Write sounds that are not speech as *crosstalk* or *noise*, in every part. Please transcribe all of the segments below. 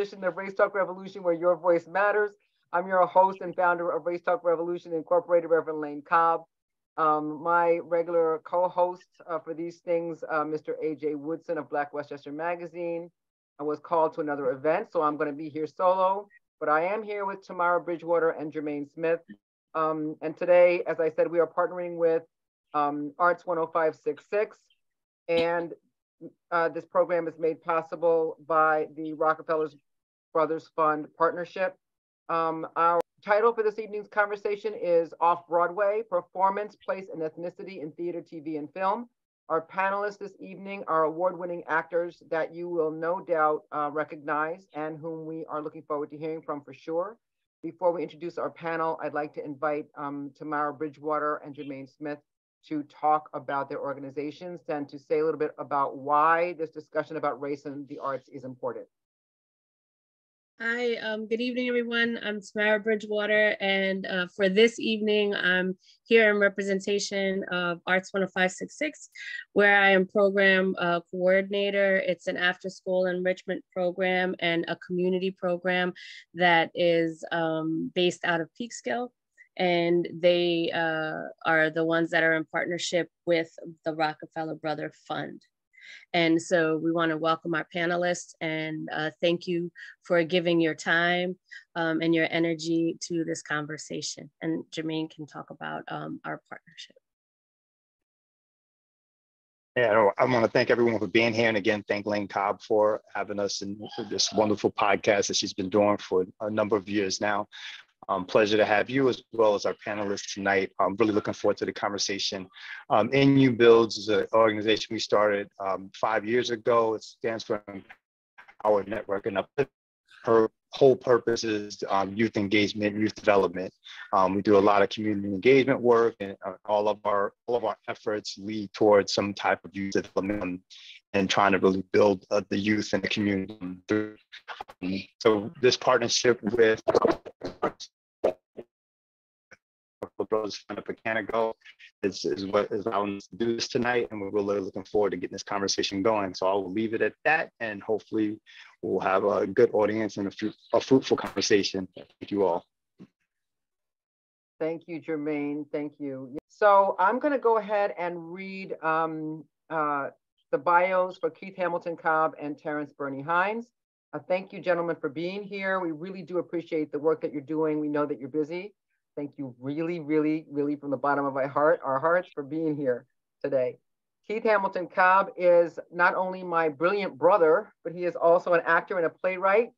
edition of Race Talk Revolution, where your voice matters. I'm your host and founder of Race Talk Revolution Incorporated, Reverend Lane Cobb. Um, my regular co-host uh, for these things, uh, Mr. AJ Woodson of Black Westchester Magazine, I was called to another event, so I'm going to be here solo. But I am here with Tamara Bridgewater and Jermaine Smith. Um, and today, as I said, we are partnering with um, Arts 10566. And uh, this program is made possible by the Rockefeller Brothers Fund Partnership. Um, our title for this evening's conversation is Off Broadway Performance, Place, and Ethnicity in Theater, TV, and Film. Our panelists this evening are award winning actors that you will no doubt uh, recognize and whom we are looking forward to hearing from for sure. Before we introduce our panel, I'd like to invite um, Tamara Bridgewater and Jermaine Smith to talk about their organizations and to say a little bit about why this discussion about race and the arts is important. Hi, um, good evening, everyone. I'm Tamara Bridgewater, and uh, for this evening, I'm here in representation of Arts 10566, where I am program uh, coordinator. It's an after-school enrichment program and a community program that is um, based out of Peekskill, and they uh, are the ones that are in partnership with the Rockefeller Brother Fund. And so we want to welcome our panelists and uh, thank you for giving your time um, and your energy to this conversation. And Jermaine can talk about um, our partnership. Yeah, I want to thank everyone for being here. And again, thank Lane Cobb for having us in this wonderful podcast that she's been doing for a number of years now. Um, pleasure to have you as well as our panelists tonight. I'm really looking forward to the conversation. Um, NU Builds is an organization we started um, five years ago. It stands for Our Network and her whole purpose is um, youth engagement, youth development. Um, we do a lot of community engagement work, and uh, all of our all of our efforts lead towards some type of youth development and trying to really build uh, the youth and the community. Um, so this partnership with Brothers Fund up a Canada is, is what is allowing us to do this tonight. And we're really looking forward to getting this conversation going. So I will leave it at that. And hopefully we'll have a good audience and a, a fruitful conversation. Thank you all. Thank you, Jermaine. Thank you. So I'm going to go ahead and read um, uh, the bios for Keith Hamilton Cobb and Terrence Bernie Hines. Uh, thank you, gentlemen, for being here. We really do appreciate the work that you're doing. We know that you're busy. Thank you really, really, really from the bottom of my heart, our hearts for being here today. Keith Hamilton Cobb is not only my brilliant brother, but he is also an actor and a playwright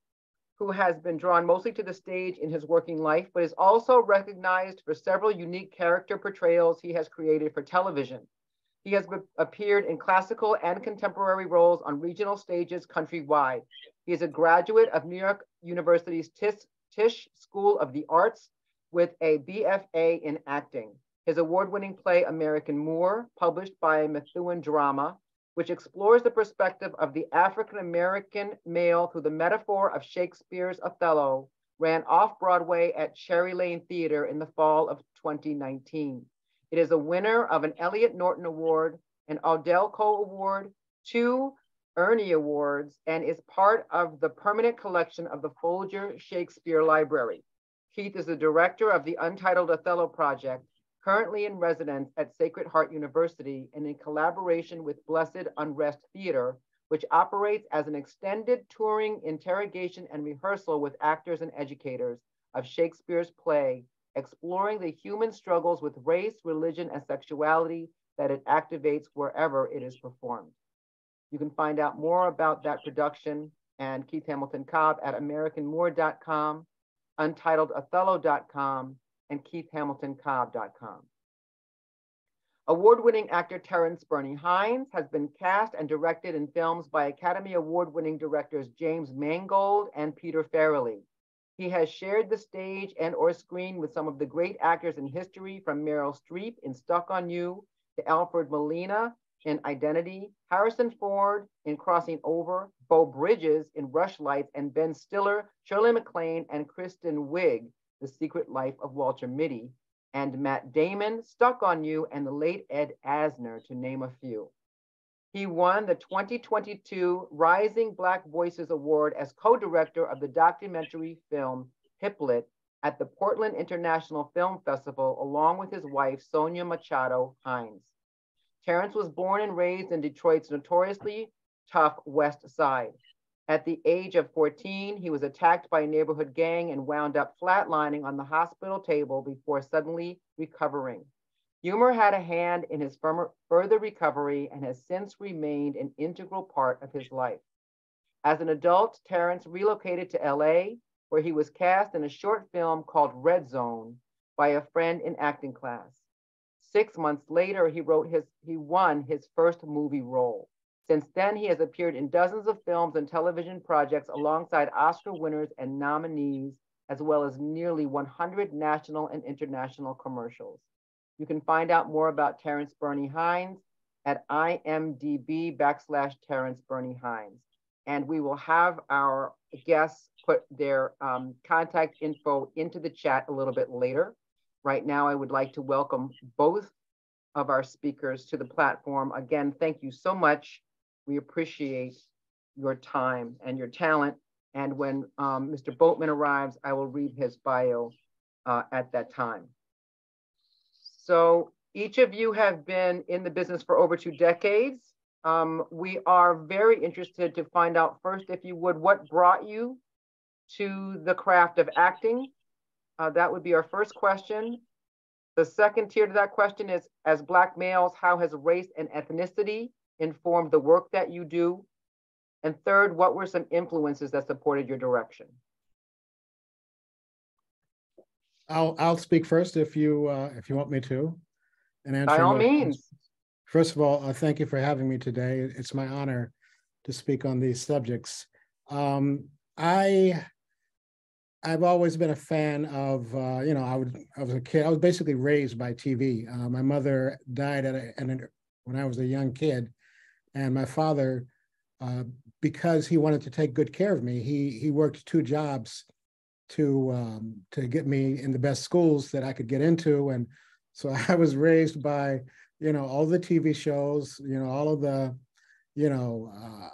who has been drawn mostly to the stage in his working life, but is also recognized for several unique character portrayals he has created for television. He has appeared in classical and contemporary roles on regional stages countrywide. He is a graduate of New York University's Tisch, School of the Arts with a BFA in acting. His award-winning play, American Moor, published by Methuen Drama, which explores the perspective of the African-American male through the metaphor of Shakespeare's Othello, ran off-Broadway at Cherry Lane Theater in the fall of 2019. It is a winner of an Elliot Norton Award, an Audelco Award, two IRNE Awards, and is part of the permanent collection of the Folger Shakespeare Library. Keith is the director of the Untitled Othello Project, currently in residence at Sacred Heart University and in collaboration with Blessed Unrest Theater, which operates as an extended touring interrogation and rehearsal with actors and educators of Shakespeare's play, exploring the human struggles with race, religion, and sexuality that it activates wherever it is performed. You can find out more about that production and Keith Hamilton Cobb at AmericanMoor.com untitledothello.com, and keithhamiltoncobb.com. Award-winning actor Terrence Bernie Hines has been cast and directed in films by Academy Award-winning directors James Mangold and Peter Farrelly. He has shared the stage and or screen with some of the great actors in history from Meryl Streep in Stuck on You to Alfred Molina in Identity, Harrison Ford in Crossing Over, Beau Bridges in Rushlights, and Ben Stiller, Shirley MacLaine, and Kristen Wiig, The Secret Life of Walter Mitty, and Matt Damon, Stuck on You, and the late Ed Asner, to name a few. He won the 2022 Rising Black Voices Award as co-director of the documentary film Hiplit at the Portland International Film Festival, along with his wife, Sonia Machado Hines. Terrence was born and raised in Detroit's notoriously tough West Side. At the age of 14, he was attacked by a neighborhood gang and wound up flatlining on the hospital table before suddenly recovering. Humor had a hand in his further recovery and has since remained an integral part of his life. As an adult, Terrence relocated to LA, where he was cast in a short film called Red Zone by a friend in acting class. Six months later, he wrote his, he won his first movie role. Since then, he has appeared in dozens of films and television projects alongside Oscar winners and nominees, as well as nearly 100 national and international commercials. You can find out more about Terrence Bernie Hines at imdb backslash Terrence Bernie Hines. And we will have our guests put their um, contact info into the chat a little bit later. Right now, I would like to welcome both of our speakers to the platform. Again, thank you so much we appreciate your time and your talent. And when um, Mr. Boatman arrives, I will read his bio uh, at that time. So each of you have been in the business for over two decades. Um, we are very interested to find out first, if you would, what brought you to the craft of acting? Uh, that would be our first question. The second tier to that question is, as Black males, how has race and ethnicity informed the work that you do? And third, what were some influences that supported your direction? I'll I'll speak first if you uh, if you want me to, and answer. By all means. First of all, uh, thank you for having me today. It's my honor to speak on these subjects. Um, I I've always been a fan of uh, you know I would I was a kid I was basically raised by TV. Uh, my mother died at, a, at an, when I was a young kid, and my father, uh, because he wanted to take good care of me, he he worked two jobs to um, to get me in the best schools that I could get into, and so *laughs* I was raised by you know all the TV shows, you know all of the, you know, uh,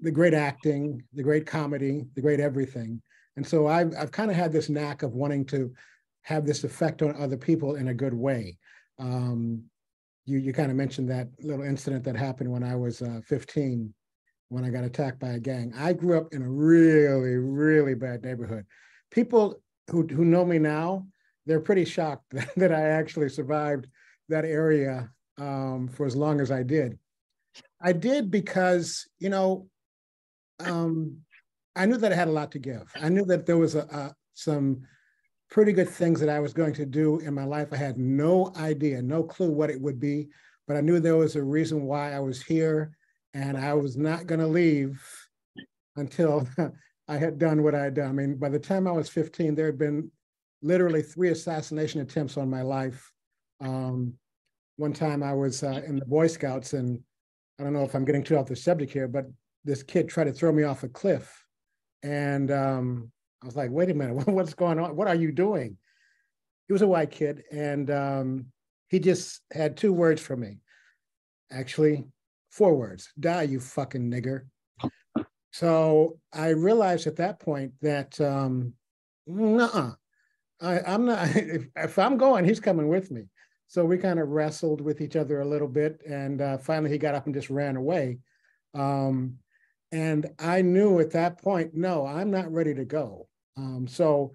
the great acting, the great comedy, the great everything, and so I've I've kind of had this knack of wanting to have this effect on other people in a good way. Um, you you kind of mentioned that little incident that happened when I was uh, 15 when I got attacked by a gang. I grew up in a really really bad neighborhood. People who who know me now, they're pretty shocked that, *laughs* that I actually survived that area um, for as long as I did. I did because you know um, I knew that I had a lot to give. I knew that there was a, a some pretty good things that I was going to do in my life. I had no idea, no clue what it would be, but I knew there was a reason why I was here and I was not going to leave until *laughs* I had done what I had done. I mean, by the time I was 15, there had been literally three assassination attempts on my life. Um, one time I was uh, in the Boy Scouts, and I don't know if I'm getting too off the subject here, but this kid tried to throw me off a cliff. And um, I was like, wait a minute, *laughs* what's going on? What are you doing? He was a white kid, and um, he just had two words for me. Actually, four words die, you fucking nigger. So I realized at that point that, um, nah, I, am not, *laughs* if, if, I'm going, he's coming with me. So we kind of wrestled with each other a little bit. And uh, finally, he got up and just ran away. Um, and I knew at that point, no, I'm not ready to go. Um, so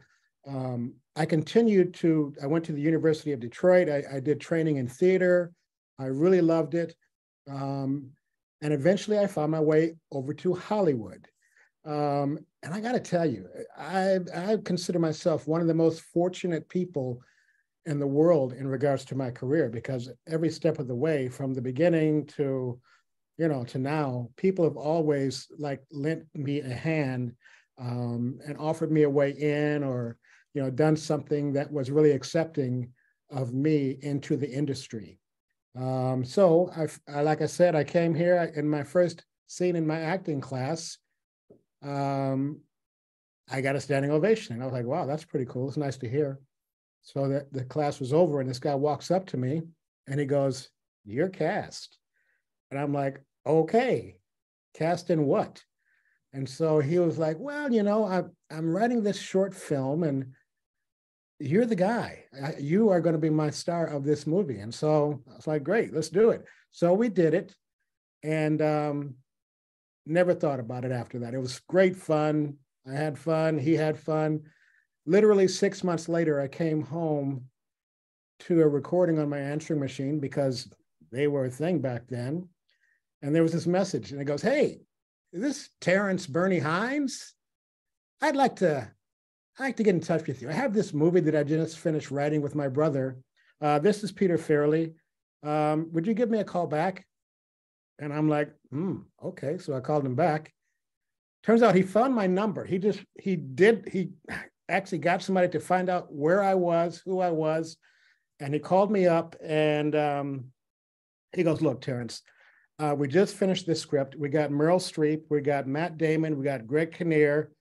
um, I continued to, I went to the University of Detroit. I, I did training in theater. I really loved it. Um, and eventually I found my way over to Hollywood. Um, and I got to tell you, I, I consider myself one of the most fortunate people in the world in regards to my career because every step of the way, from the beginning to, you know, to now, people have always like lent me a hand um, and offered me a way in or you know done something that was really accepting of me into the industry. Um, so I, like i said i came here in my first scene in my acting class um, i got a standing ovation and i was like wow that's pretty cool it's nice to hear. So that the class was over and this guy walks up to me and he goes you're cast and i'm like okay, cast in what? And so he was like, well, you know, I'm, I'm writing this short film and you're the guy. You are going to be my star of this movie. And so I was like, great, let's do it. So we did it and um, never thought about it after that. It was great fun. I had fun. He had fun. Literally six months later, I came home to a recording on my answering machine because they were a thing back then. And there was this message, and it goes, Hey, is this Terrence Bernie Hines? I'd like to I'd like to get in touch with you. I have this movie that I just finished writing with my brother. Uh, this is Peter Farrelly. Um, would you give me a call back? And I'm like, hmm, okay. So I called him back. Turns out he found my number. He just, he did, he actually got somebody to find out where I was, who I was. And he called me up and um, he goes, look, Terrence, uh, we just finished this script. We got Meryl Streep, we got Matt Damon, we got Greg Kinnear,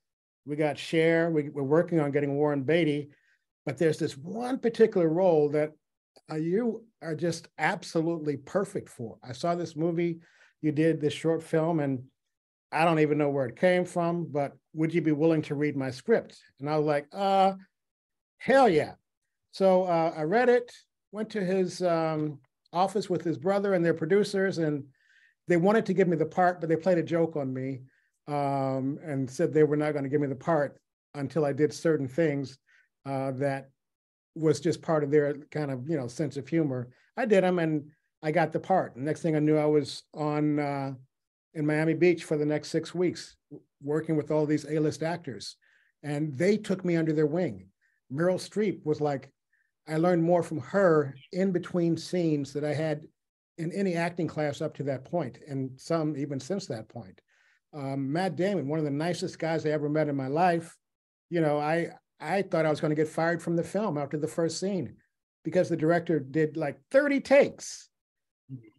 we got Cher. We, are working on getting Warren Beatty, but there's this one particular role that uh, you are just absolutely perfect for. I saw this movie you did, this short film, and I don't even know where it came from, but would you be willing to read my script? And I was like, uh, hell yeah. So uh, I read it, went to his um, office with his brother and their producers, and they wanted to give me the part, but they played a joke on me um, and said they were not going to give me the part until I did certain things uh, that was just part of their kind of you know sense of humor. I did them and I got the part. The next thing I knew, I was on uh, in Miami Beach for the next six weeks, working with all these A-list actors, and they took me under their wing. Meryl Streep was like, I learned more from her in between scenes that I had in any acting class up to that point, and some even since that point um, Matt Damon, one of the nicest guys I ever met in my life. You know, I I thought I was going to get fired from the film after the first scene because the director did like 30 takes.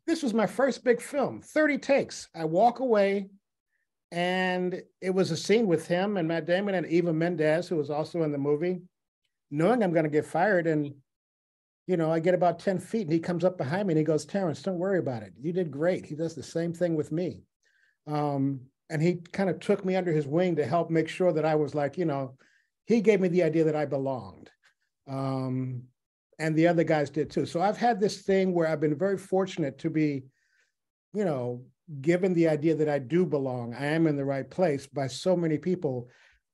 This was my first big film, 30 takes. I walk away and it was a scene with him and Matt Damon and Eva Mendes, who was also in the movie, knowing I'm going to get fired. And, you know, I get about 10 feet and he comes up behind me and he goes, Terrence, don't worry about it. You did great. He does the same thing with me. Um, and he kind of took me under his wing to help make sure that I was like, you know, he gave me the idea that I belonged. Um, and the other guys did too. So I've had this thing where I've been very fortunate to be, you know, given the idea that I do belong, I am in the right place by so many people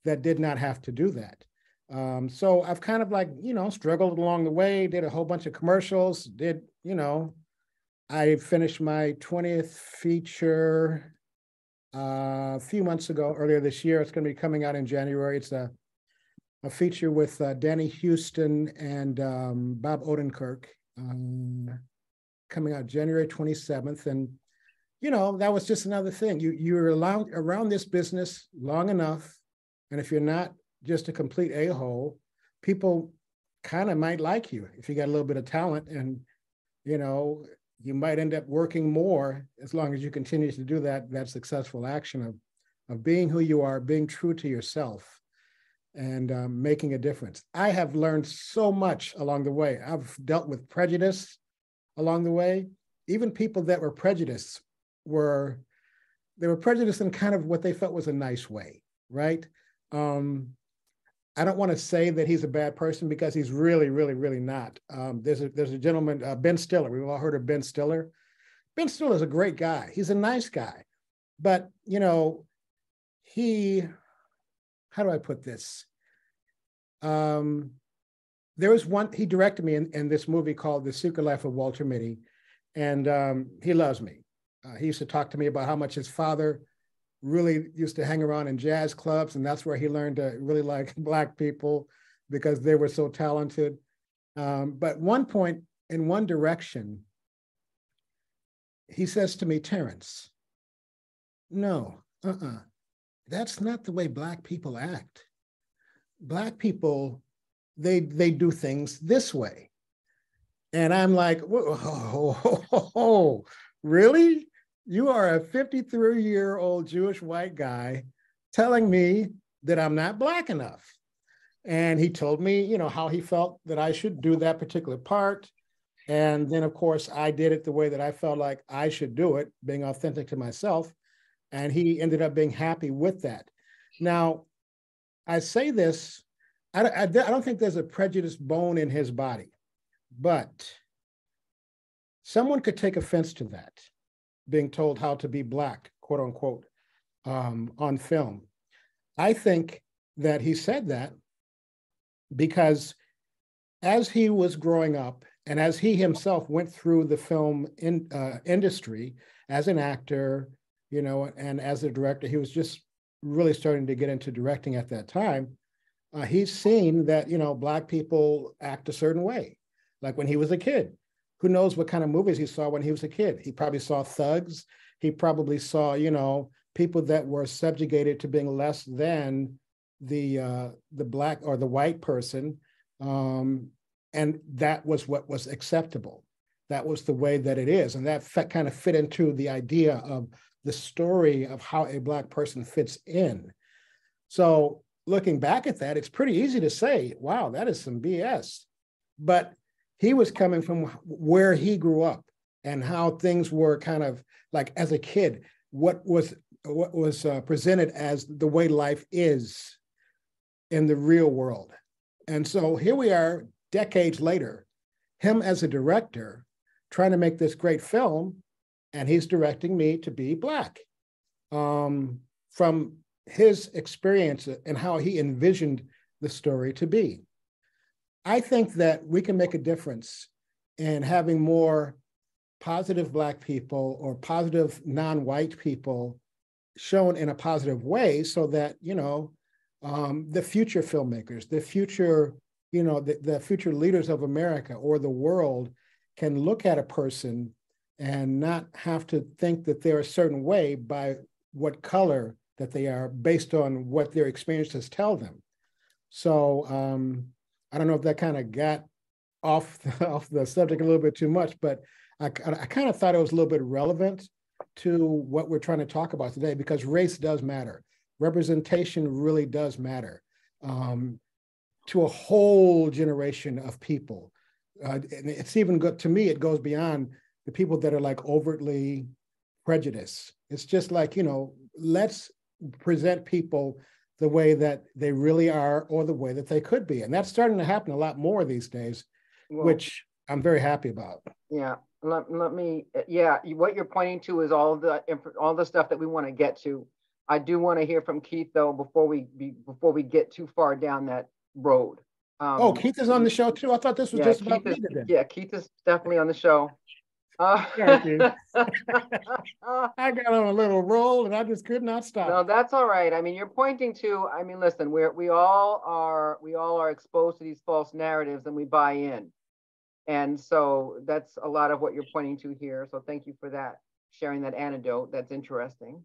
that did not have to do that. Um, so I've kind of like, you know, struggled along the way, did a whole bunch of commercials, did, you know, I finished my 20th feature uh, a few months ago, earlier this year. It's going to be coming out in January. It's a a feature with uh, Danny Huston and um, Bob Odenkirk um, coming out January 27th. And, you know, that was just another thing. You, you're around, around this business long enough. And if you're not just a complete a-hole, people kind of might like you if you got a little bit of talent. And, you know, you might end up working more as long as you continue to do that that successful action of of being who you are being true to yourself and um, making a difference. I have learned so much along the way. I've dealt with prejudice along the way. Even people that were prejudiced were they were prejudiced in kind of what they felt was a nice way right? Um, I don't want to say that he's a bad person because he's really, really, really not. Um, there's a there's a gentleman, uh, Ben Stiller. We've all heard of Ben Stiller. Ben Stiller is a great guy. He's a nice guy, but you know, he, how do I put this? Um, there was one he directed me in, in this movie called The Secret Life of Walter Mitty, and um, he loves me. Uh, he used to talk to me about how much his father really used to hang around in jazz clubs, and that's where he learned to really like *laughs* black people because they were so talented. Um, but one point in one direction, he says to me, Terrence, no, uh-uh, that's not the way black people act. Black people, they they do things this way. And I'm like, whoa, oh, oh, oh, really? You are a 53 year old Jewish white guy telling me that I'm not black enough. And he told me, you know, how he felt that I should do that particular part. And then, of course, I did it the way that I felt like I should do it, being authentic to myself. And he ended up being happy with that. Now, I say this, I, I, I don't think there's a prejudiced bone in his body, but someone could take offense to that, being told how to be Black, quote unquote, um, on film. I think that he said that because as he was growing up and as he himself went through the film in, uh, industry as an actor, you know, and as a director, he was just really starting to get into directing at that time. Uh, he's seen that, you know, Black people act a certain way, like when he was a kid. Who knows what kind of movies he saw when he was a kid? He probably saw thugs. He probably saw, you know, people that were subjugated to being less than the uh, the black or the white person, um, and that was what was acceptable. That was the way that it is, and that kind of fit into the idea of the story of how a black person fits in. So looking back at that, it's pretty easy to say, "Wow, that is some BS," but he was coming from where he grew up and how things were kind of like as a kid what was what was uh, presented as the way life is in the real world. And so here we are, decades later, him as a director trying to make this great film, and he's directing me to be Black um, from his experience and how he envisioned the story to be. I think that we can make a difference in having more positive Black people or positive non white people shown in a positive way so that, you know, um, the future filmmakers, the future, you know, the, the future leaders of America or the world can look at a person and not have to think that they're a certain way by what color that they are based on what their experiences tell them. So um, I don't know if that kind of got off *laughs* the, off the subject a little bit too much, but I, I kind of thought it was a little bit relevant to what we're trying to talk about today because race does matter. Representation really does matter um, to a whole generation of people. Uh, and it's even good to me, it goes beyond the people that are like overtly prejudiced. It's just like, you know, let's present people the way that they really are or the way that they could be. And that's starting to happen a lot more these days, well, which I'm very happy about. Yeah let, let me, yeah, what you're pointing to is all the, all the stuff that we want to get to. I do want to hear from Keith though, before we be, before we get too far down that road. Um, oh, Keith is on the show too. I thought this was yeah, just Keith about is, me today. Yeah, Keith is definitely on the show. Uh, *laughs* I got on a little roll and I just could not stop. No, that's all right. I mean, you're pointing to. I mean, listen, we're we all are we all are exposed to these false narratives and we buy in. And so that's a lot of what you're pointing to here. So thank you for that, sharing that anecdote. That's interesting.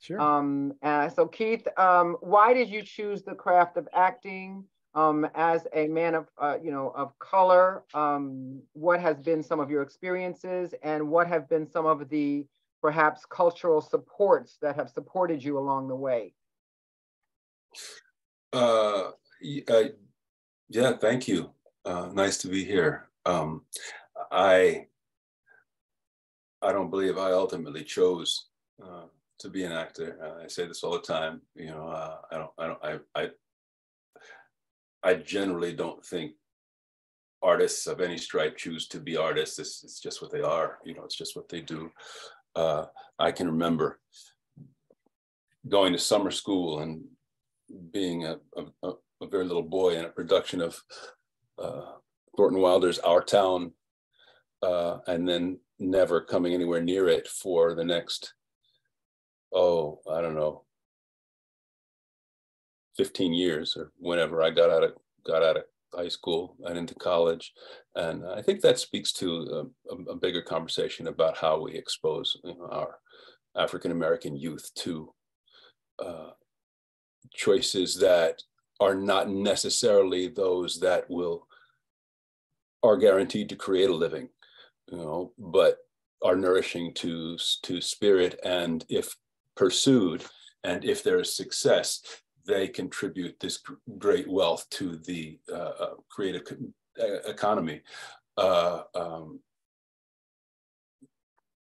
Sure. Um, uh, so Keith, um, why did you choose the craft of acting um, as a man of, uh, you know, of color? Um, what has been some of your experiences and what have been some of the perhaps cultural supports that have supported you along the way? Uh, uh yeah, thank you. Uh, nice to be here um, I I don't believe I ultimately chose uh, to be an actor. Uh, I say this all the time. You know, uh, I don't, I don't, I, I, I generally don't think artists of any stripe choose to be artists. It's, it's just what they are. You know, it's just what they do. Uh, I can remember going to summer school and being a, a, a very little boy in a production of uh, Thornton Wilder's Our Town, uh, and then never coming anywhere near it for the next, oh, I don't know, 15 years or whenever I got out of got out of high school and into college. And I think that speaks to a, a bigger conversation about how we expose you know, our African American youth to uh, choices that are not necessarily those that will are guaranteed to create a living, you know, but are nourishing to to spirit, and if pursued, and if there is success, they contribute this great wealth to the uh, uh creative economy. uh, um,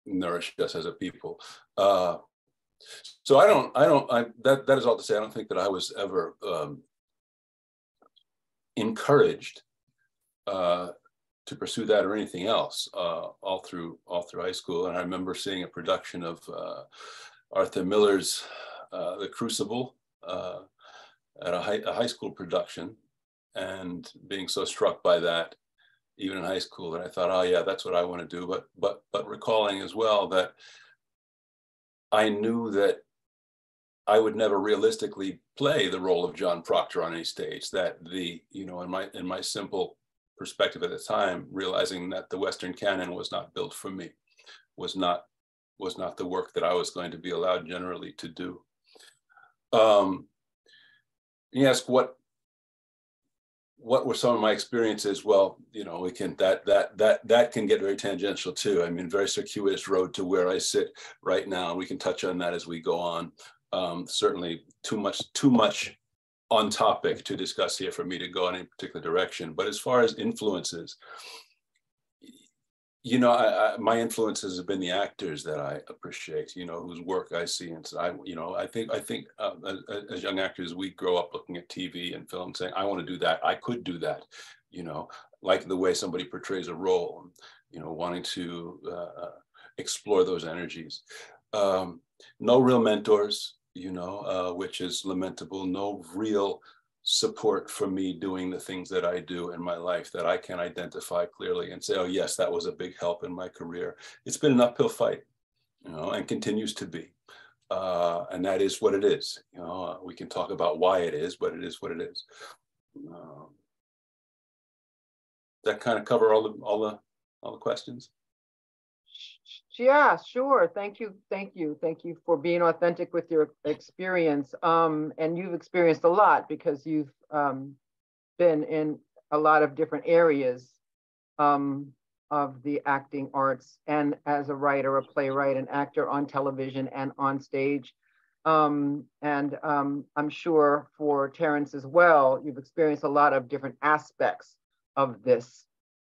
nourish us as a people. Uh, so I don't, I don't, I, that, that is all to say, I don't think that I was ever um, encouraged uh, to pursue that or anything else uh, all through all through high school. And I remember seeing a production of uh, Arthur Miller's uh, The Crucible uh, at a high, a high school production and being so struck by that even in high school that I thought, oh yeah, that's what I want to do. But but but recalling as well that I knew that I would never realistically play the role of John Proctor on any stage. That the you know in my in my simple perspective at the time, realizing that the Western canon was not built for me, was not was not the work that I was going to be allowed generally to do. Um, you ask what what were some of my experiences? Well, you know, we can that that that that can get very tangential too. I mean, very circuitous road to where I sit right now. We can touch on that as we go on. Um, certainly, too much too much on topic to discuss here for me to go in any particular direction. But as far as influences, you know, I, I, my influences have been the actors that I appreciate. You know, whose work I see, and so I, you know, I think I think uh, as, as, young actors, we grow up looking at TV and film, saying, "I want to do that. I could do that." You know, like the way somebody portrays a role. You know, wanting to uh, uh explore those energies. Um, no real mentors. You know, uh, which is lamentable. No real support for me doing the things that I do in my life that I can identify clearly and say, oh, yes, that was a big help in my career. It's been an uphill fight, you know, and continues to be. Uh, and that is what it is. You know, uh, we can talk about why it is, but it is what it is. Um, that kind of cover all the all the all the questions. Yeah, sure. Thank you. Thank you. Thank you for being authentic with your experience. Um, and you've experienced a lot because you've um, been in a lot of different areas um, of the acting arts and as a writer, a playwright, an actor on television and on stage. Um, and um, I'm sure for Terrence as well, you've experienced a lot of different aspects of this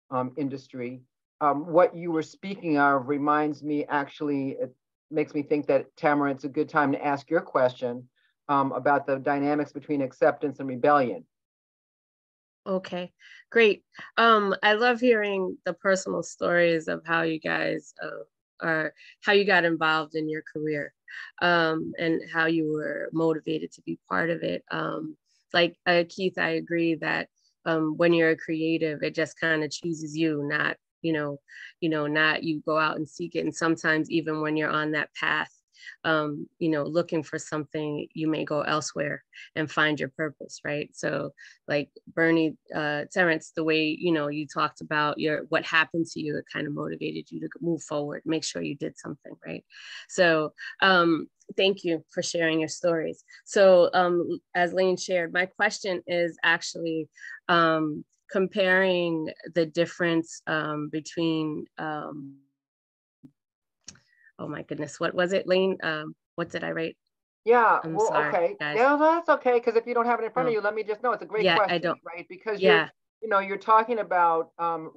um, industry um, what you were speaking of reminds me actually, it makes me think that Tamara, it's a good time to ask your question um, about the dynamics between acceptance and rebellion. Okay, great. Um, I love hearing the personal stories of how you guys uh, are, how you got involved in your career um, and how you were motivated to be part of it. Um, like uh, Keith, I agree that um, when you're a creative, it just kind of chooses you, not you know you know not you go out and seek it and sometimes even when you're on that path um, you know, looking for something, you may go elsewhere and find your purpose, right? So, like Bernie, uh, Terrence, the way you know you talked about your what happened to you, it kind of motivated you to move forward, make sure you did something, right? So, um, thank you for sharing your stories. So, um, as Lane shared, my question is actually. Um, comparing the difference um, between um, oh my goodness, what was it, Lane? Um, what did I write? Yeah, I'm well, sorry, okay. Guys. No, that's okay. Because if you don't have it in front oh. of you, let me just know. It's a great yeah, question, I don't. right? Because yeah. you're, you know, you're talking about um,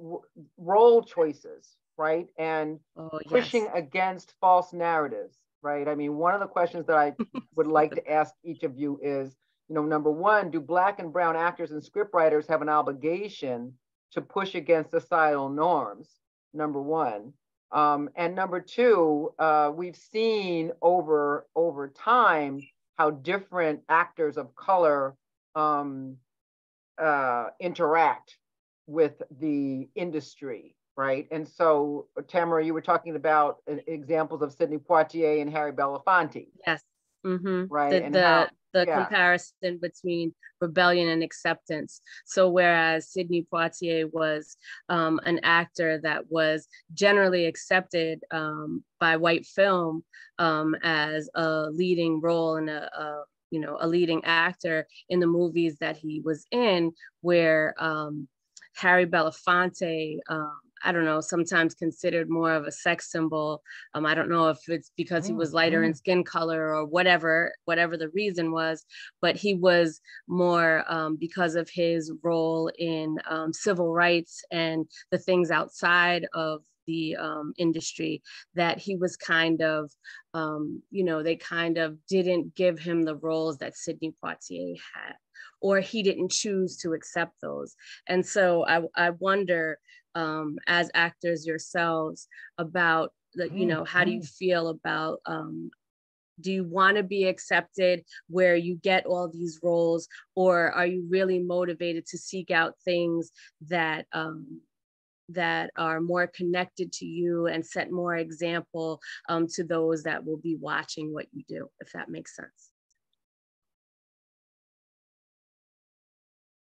role choices, right? And oh, pushing yes. against false narratives, right? I mean, one of the questions that I *laughs* would like to ask each of you is, you know, number one, do black and brown actors and scriptwriters have an obligation to push against societal norms? Number one. Um, and number two, uh, we've seen over over time how different actors of color um, uh, interact with the industry, right? And so, Tamara, you were talking about uh, examples of Sidney Poitier and Harry Belafonte. Yes. Mm-hmm. Right. The, and the, how, the yeah. comparison between rebellion and acceptance. So, whereas Sidney Poitier was um, an actor that was generally accepted um, by white film um, as a leading role in a, a, you know a leading actor in the movies that he was in, where um, Harry Belafonte um, I don't know, sometimes considered more of a sex symbol. Um, I don't know if it's because he was lighter in skin color or whatever, whatever the reason was, but he was more um, because of his role in um, civil rights and the things outside of the um, industry that he was kind of, um, you know, they kind of didn't give him the roles that Sidney Poitier had, or he didn't choose to accept those. And so I, I wonder, um, as actors yourselves, about the, you know, how do you mm-hmm. feel about um, do you want to be accepted where you get all these roles or are you really motivated to seek out things that um, that are more connected to you and set more example um, to those that will be watching what you do, if that makes sense.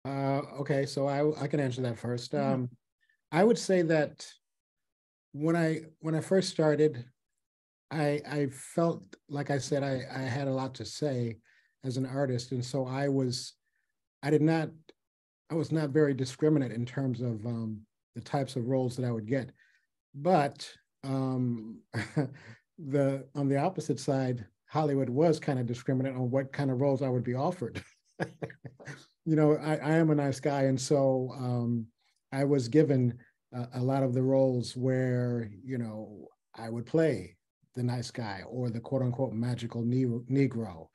Uh, okay, so I, I can answer that 1st mm -hmm. um, I would say that when I when I first started, I I felt like I said I, I had a lot to say as an artist, and so I was I did not I was not very discriminate in terms of um, the types of roles that I would get. But um, *laughs* the on the opposite side, Hollywood was kind of discriminate on what kind of roles I would be offered. *laughs* you know, I, I, am a nice guy, and so um, I was given a, a lot of the roles where you know I would play the nice guy or the quote unquote magical Negro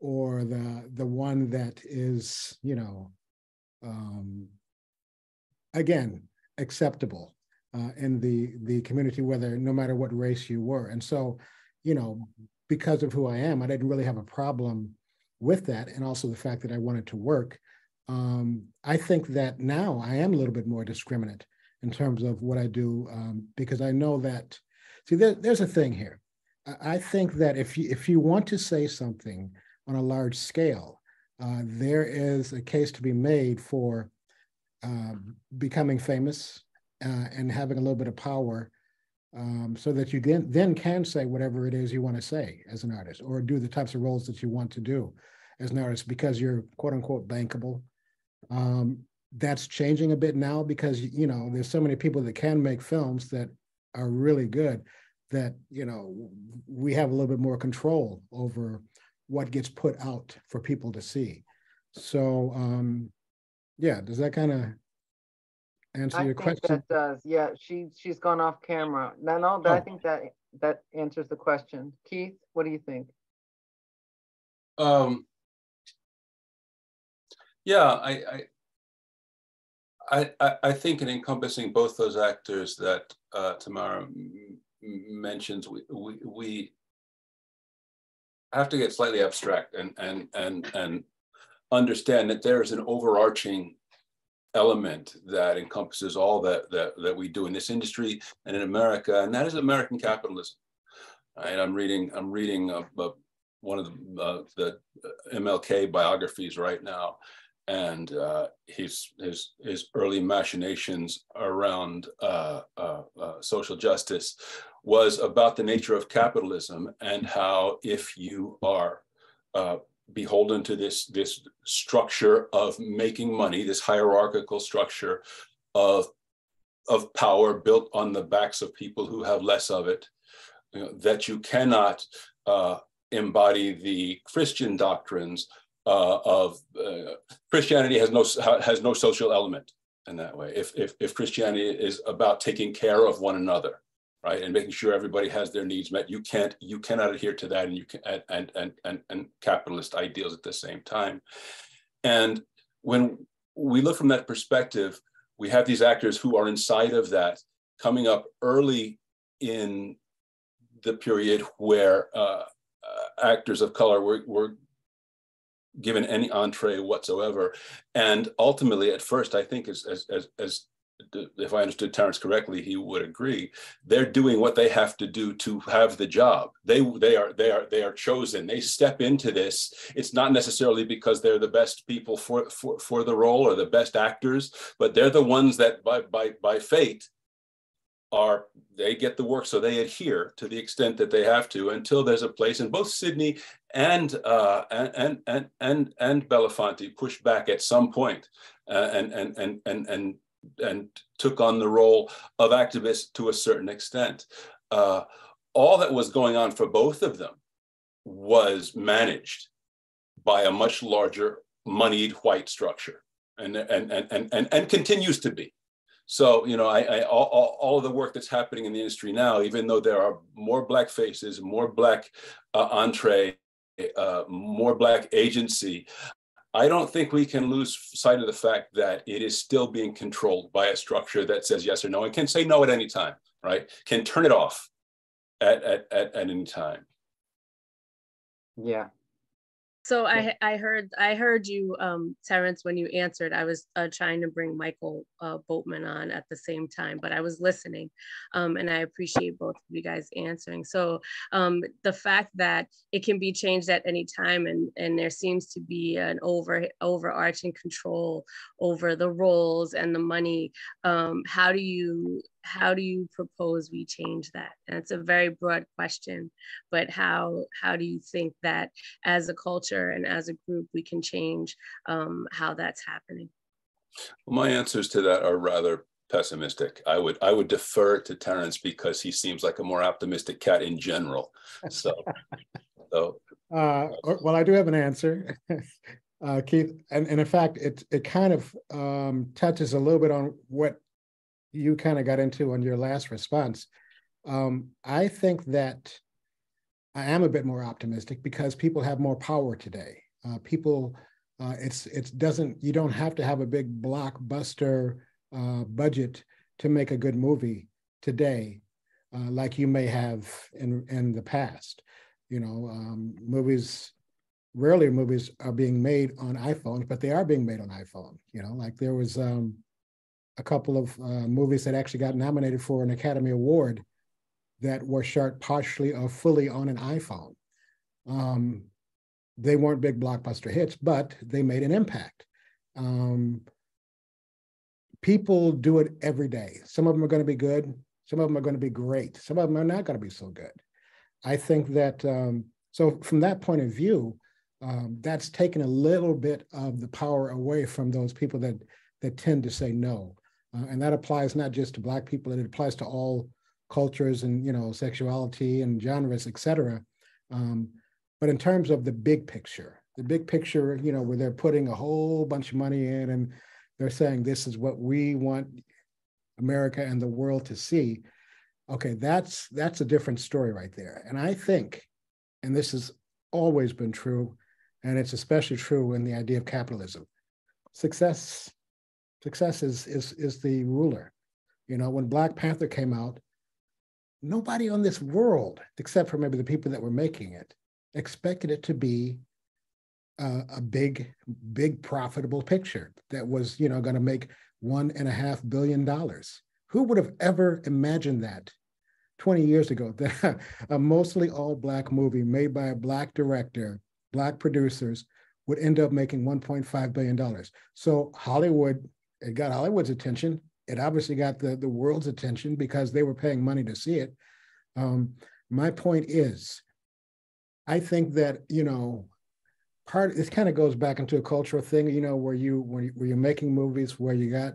or the the one that is you know um, again acceptable uh, in the the community, whether no matter what race you were. And so, you know, because of who I am, I didn't really have a problem with that, and also the fact that I wanted to work. Um, I think that now I am a little bit more discriminate in terms of what I do um, because I know that. See, there, there's a thing here. I think that if you if you want to say something on a large scale, uh, there is a case to be made for um, becoming famous uh, and having a little bit of power um, so that you then, then can say whatever it is you want to say as an artist or do the types of roles that you want to do as an artist because you're quote unquote bankable. Um, that's changing a bit now because you know there's so many people that can make films that are really good that you know we have a little bit more control over what gets put out for people to see so um yeah, does that kind of answer I your think question? that does. Yeah, she she's gone off camera. No, no, I Oh. think that that answers the question. Keith, what do you think? Um, yeah, I, I, I, I, think in encompassing both those actors that uh, Tamara mentions, we, we, we have to get slightly abstract and and and and understand that there is an overarching element that encompasses all that, that, that we do in this industry and in America, and that is American capitalism. Right? I'm reading, I'm reading uh, uh, one of the, uh, the MLK biographies right now, and uh, his, his, his early machinations around uh, uh, social justice was about the nature of capitalism and how if you are beholden to this, this structure of making money, this hierarchical structure of, of power built on the backs of people who have less of it, you know, that you cannot uh, embody the Christian doctrines uh, of uh, Christianity has no has no social element in that way. If, if if Christianity is about taking care of one another, right and making sure everybody has their needs met you can't you cannot adhere to that and you can and and and, and capitalist ideals at the same time and when we look from that perspective we have these actors who are inside of that coming up early in the period where uh, uh, actors of color were, were given any entree whatsoever and ultimately at first i think as as as, as if I understood Terrence correctly, he would agree. They're doing what they have to do to have the job. They they are they are they are chosen. They step into this. It's not necessarily because they're the best people for for, for the role or the best actors, but they're the ones that by by by fate are they get the work so they adhere to the extent that they have to until there's a place and both Sidney and uh, and and and and Belafonte pushed back at some point uh, and and and and and and took on the role of activist to a certain extent. Uh, all that was going on for both of them was managed by a much larger moneyed white structure and, and, and, and, and, and continues to be. So, you know, I, I all, all, of the work that's happening in the industry now, even though there are more black faces, more black uh, entree, uh, more black agency, I don't think we can lose sight of the fact that it is still being controlled by a structure that says yes or no and can say no at any time, right? Can turn it off at, at, at, at any time. Yeah, so I I heard I heard you, um, Terrence, when you answered. I was uh, trying to bring Michael uh, Boatman on at the same time, but I was listening, um, and I appreciate both of you guys answering. So um, the fact that it can be changed at any time, and and there seems to be an over overarching control over the roles and the money. Um, how do you how do you propose we change that? And it's a very broad question, but how how do you think that as a culture and as a group we can change um, how that's happening? Well, my answers to that are rather pessimistic. I would I would defer to Terrence because he seems like a more optimistic cat in general. So, *laughs* so. Uh, well, I do have an answer. *laughs* Uh, Keith, and, and in fact, it it kind of um, touches a little bit on what you kind of got into on your last response. Um, I think that I am a bit more optimistic because people have more power today. Uh, people, uh, it's it doesn't you don't have to have a big blockbuster uh, budget to make a good movie today, uh, like you may have in in the past. You know, um, movies rarely movies are being made on iPhones, but they are being made on iPhone. You know, like there was um, a couple of uh, movies that actually got nominated for an Academy Award that were shot partially or fully on an iPhone. Um, they weren't big blockbuster hits, but they made an impact. Um, people do it every day. Some of them are going to be good. Some of them are going to be great. Some of them are not going to be so good. I think that, um, so from that point of view, um, that's taken a little bit of the power away from those people that that tend to say no. Uh, and that applies not just to Black people, it applies to all cultures and, you know, sexuality and genres, et cetera. Um, but in terms of the big picture, the big picture, you know, where they're putting a whole bunch of money in and they're saying this is what we want America and the world to see. Okay, that's that's a different story right there. And I think, and this has always been true, and it's especially true in the idea of capitalism. Success Success is is is the ruler. You know, when Black Panther came out, nobody on this world, except for maybe the people that were making it, expected it to be uh, a big, big profitable picture that was, you know, going to make one and a half billion dollars. Who would have ever imagined that 20 years ago? *laughs* That a mostly all black movie made by a black director, black producers would end up making 1.5 billion dollars. So Hollywood it got Hollywood's attention. It obviously got the, the world's attention because they were paying money to see it. Um, my point is, I think that, you know, part this kind of goes back into a cultural thing, you know, where you where, you, where you're making movies where you got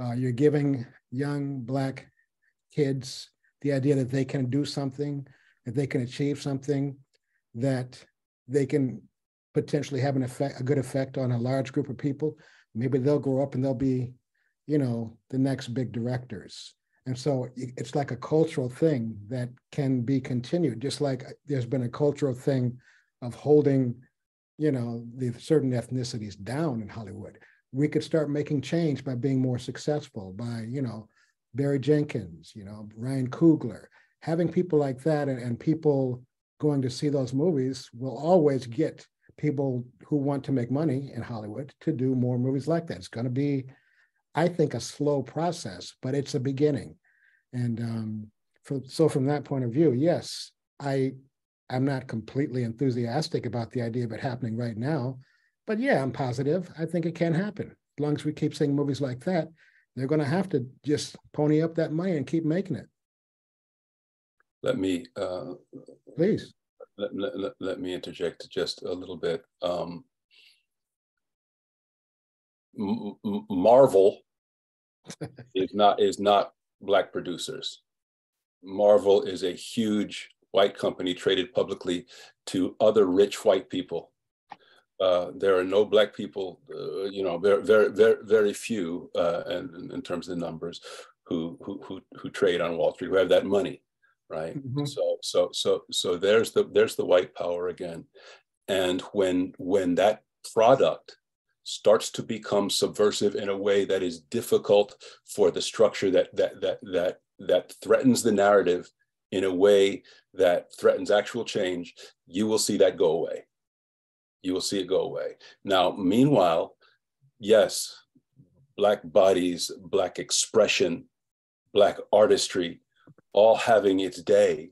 uh, you're giving young black kids the idea that they can do something, that they can achieve something, that they can potentially have an effect, a good effect on a large group of people maybe they'll grow up and they'll be, you know, the next big directors. And so it's like a cultural thing that can be continued, just like there's been a cultural thing of holding, you know, the certain ethnicities down in Hollywood. We could start making change by being more successful, by, you know, Barry Jenkins, you know, Ryan Coogler, having people like that and, and people going to see those movies will always get people who want to make money in Hollywood to do more movies like that. It's going to be, I think, a slow process, but it's a beginning. And um, for, so, from that point of view, yes, I I'm not completely enthusiastic about the idea of it happening right now, but yeah, I'm positive. I think it can happen as long as we keep seeing movies like that. They're going to have to just pony up that money and keep making it. Let me, uh, please let, let, let me interject just a little bit. Um, Marvel, *laughs* is not is not black producers. Marvel is a huge white company traded publicly to other rich white people. Uh, there are no black people, uh, you know, very, very, very, very few, uh, in, in terms of the numbers, who, who, who, who trade on Wall Street, who have that money, right? Mm-hmm. So, so, so, so there's the there's the white power again, and when when that product starts to become subversive in a way that is difficult for the structure that that that that that threatens the narrative in a way that threatens actual change, you will see that go away. You will see it go away. Now, meanwhile, yes, Black bodies, Black expression, Black artistry, all having its day.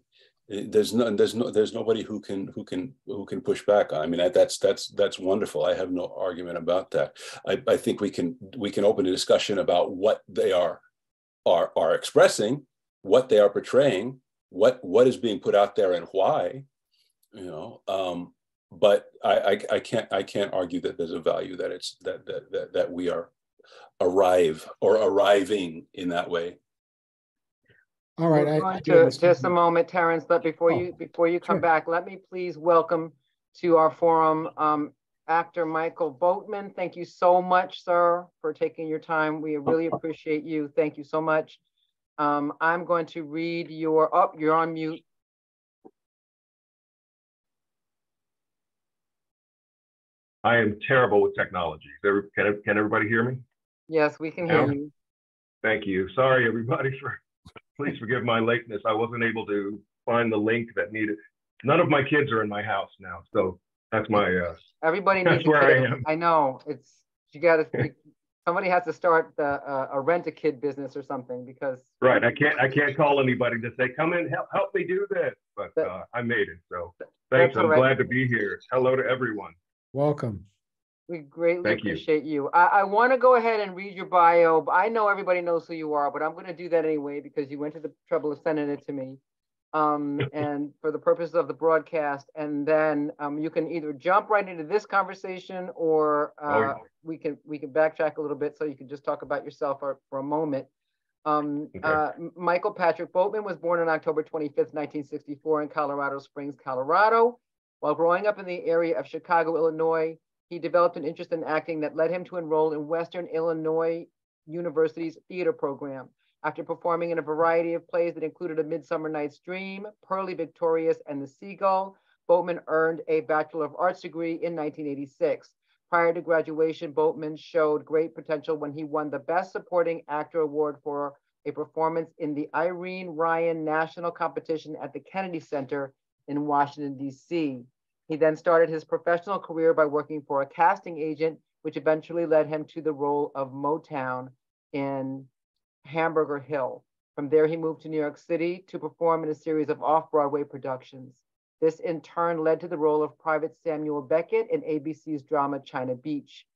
There's no, there's no, there's nobody who can, who can, who can push back. I mean, that's that's that's wonderful. I have no argument about that. I, I think we can we can open a discussion about what they are are are expressing, what they are portraying, what what is being put out there and why you know um, but I, I, I can't i can't argue that there's a value that it's that that that, that we are arrive or arriving in that way all right I, to, just a moment terrence but before oh, you before you come sure. back let me please welcome to our forum um, actor michael boatman thank you so much sir for taking your time we really appreciate you thank you so much um, I'm going to read your, up. Oh, you're on mute. I am terrible with technology. Can, can everybody hear me? Yes, we can hear you. Thank you. Sorry, everybody, *laughs* for please forgive my lateness. I wasn't able to find the link that needed. None of my kids are in my house now, so that's my. Uh, Everybody needs. That's where I am. I know it's you got to *laughs* somebody has to start the, uh, a rent a kid business or something because right i can't i can't call anybody to say come in help, help me do this but that, uh, i made it so thanks i'm right. glad to be here hello to everyone welcome we greatly Thank appreciate you. you. I, I want to go ahead and read your bio. I know everybody knows who you are, but I'm going to do that anyway because you went to the trouble of sending it to me um, and for the purposes of the broadcast. And then um, you can either jump right into this conversation or uh, oh, yeah. we can we can backtrack a little bit so you can just talk about yourself for, for a moment. Um, okay. uh, Michael Patrick Boatman was born on October 25th, 1964 in Colorado Springs, Colorado. While growing up in the area of Chicago, Illinois, he developed an interest in acting that led him to enroll in Western Illinois University's theater program. After performing in a variety of plays that included A Midsummer Night's Dream, Purlie Victorious, and The Seagull, Boatman earned a Bachelor of Arts degree in 1986. Prior to graduation, Boatman showed great potential when he won the Best Supporting Actor Award for a performance in the Irene Ryan National Competition at the Kennedy Center in Washington, D.C. He then started his professional career by working for a casting agent, which eventually led him to the role of Motown in Hamburger Hill. From there, he moved to New York City to perform in a series of off Broadway productions. This in turn led to the role of Private Samuel Beckett in ABC's drama China Beach.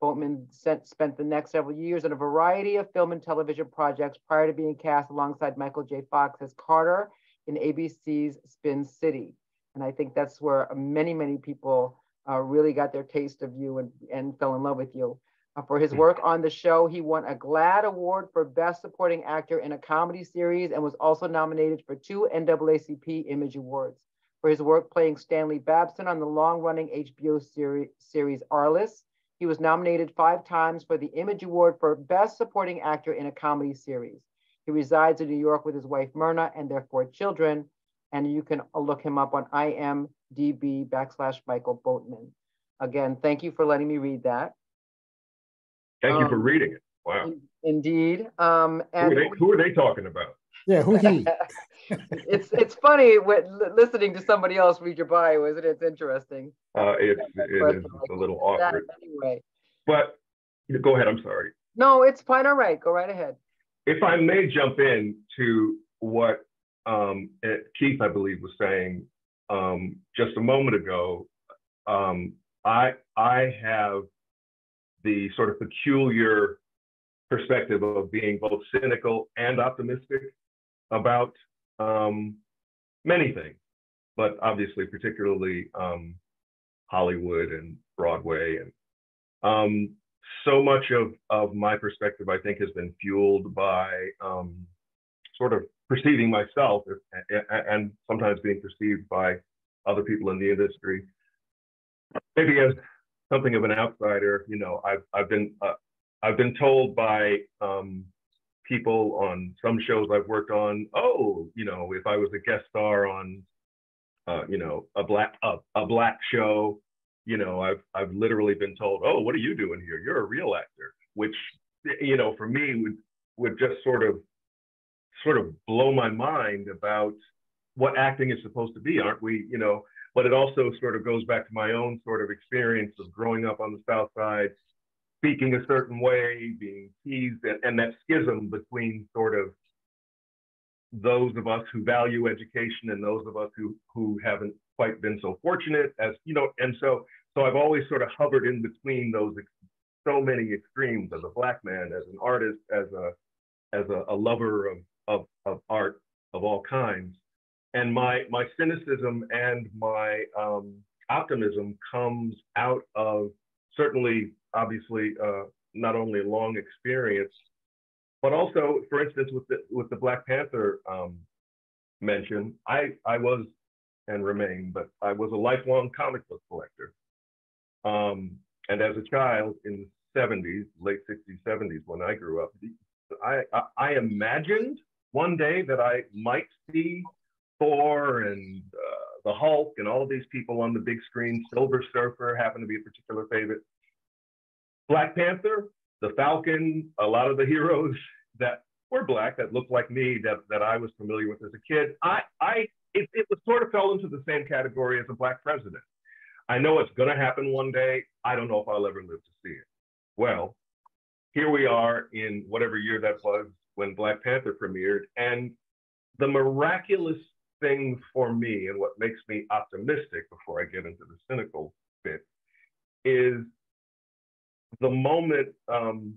Boatman spent the next several years on a variety of film and television projects prior to being cast alongside Michael J. Fox as Carter in ABC's Spin City. And I think that's where many, many people uh, really got their taste of you and, and fell in love with you. Uh, for his work on the show, he won a GLAAD Award for Best Supporting Actor in a Comedy Series and was also nominated for two NAACP Image Awards. For his work playing Stanley Babson on the long-running HBO series, series Arliss, he was nominated five times for the Image Award for Best Supporting Actor in a Comedy Series. He resides in New York with his wife Myrna and their four children, and you can look him up on IMDb backslash Michael Boatman. Again, thank you for letting me read that. Thank um, you for um, reading it. Wow. Indeed. Um, and who are, they, who are they talking about? Yeah, who he? *laughs* it's it's funny when listening to somebody else read your bio, isn't it? It's interesting. Uh, it, it is a little awkward. Anyway. But go ahead. I'm sorry. No, it's fine. All right. Go right ahead. If I may jump in to what um, Keith, I believe, was saying um, just a moment ago, um, I I have the sort of peculiar perspective of being both cynical and optimistic about um, many things, but obviously particularly um, Hollywood and Broadway. And um, so much of, of my perspective, I think, has been fueled by sort of perceiving myself and sometimes being perceived by other people in the industry, maybe as something of an outsider. You know, I've I've been uh, I've been told by um, people on some shows I've worked on, oh, you know, if I was a guest star on, uh, you know, a black a, a black show, you know, I've I've literally been told, oh, what are you doing here? You're a real actor, which you know, for me would would just sort of sort of blow my mind about what acting is supposed to be, aren't we? You know, but it also sort of goes back to my own sort of experience of growing up on the South Side, speaking a certain way, being teased, and, and that schism between sort of those of us who value education and those of us who who haven't quite been so fortunate as you know and so so i've always sort of hovered in between those so many extremes as a black man as an artist as a as a, a lover of, of of art of all kinds. And my my cynicism and my um, optimism comes out of certainly obviously uh, not only long experience but also for instance with the with the black panther um, mention i i was and remain but i was a lifelong comic book collector. Um, and as a child in the 70s late 60s 70s when i grew up I, I, I imagined one day that i might see Thor and uh, the Hulk and all these people on the big screen. Silver Surfer happened to be a particular favorite. Black Panther, the Falcon, a lot of the heroes that were black that looked like me that, that I was familiar with as a kid. I, I it, it was sort of fell into the same category as a black president. I know it's going to happen one day. I don't know if I'll ever live to see it. Well, here we are in whatever year that was when Black Panther premiered, and the miraculous thing for me and what makes me optimistic before I get into the cynical bit is the moment um,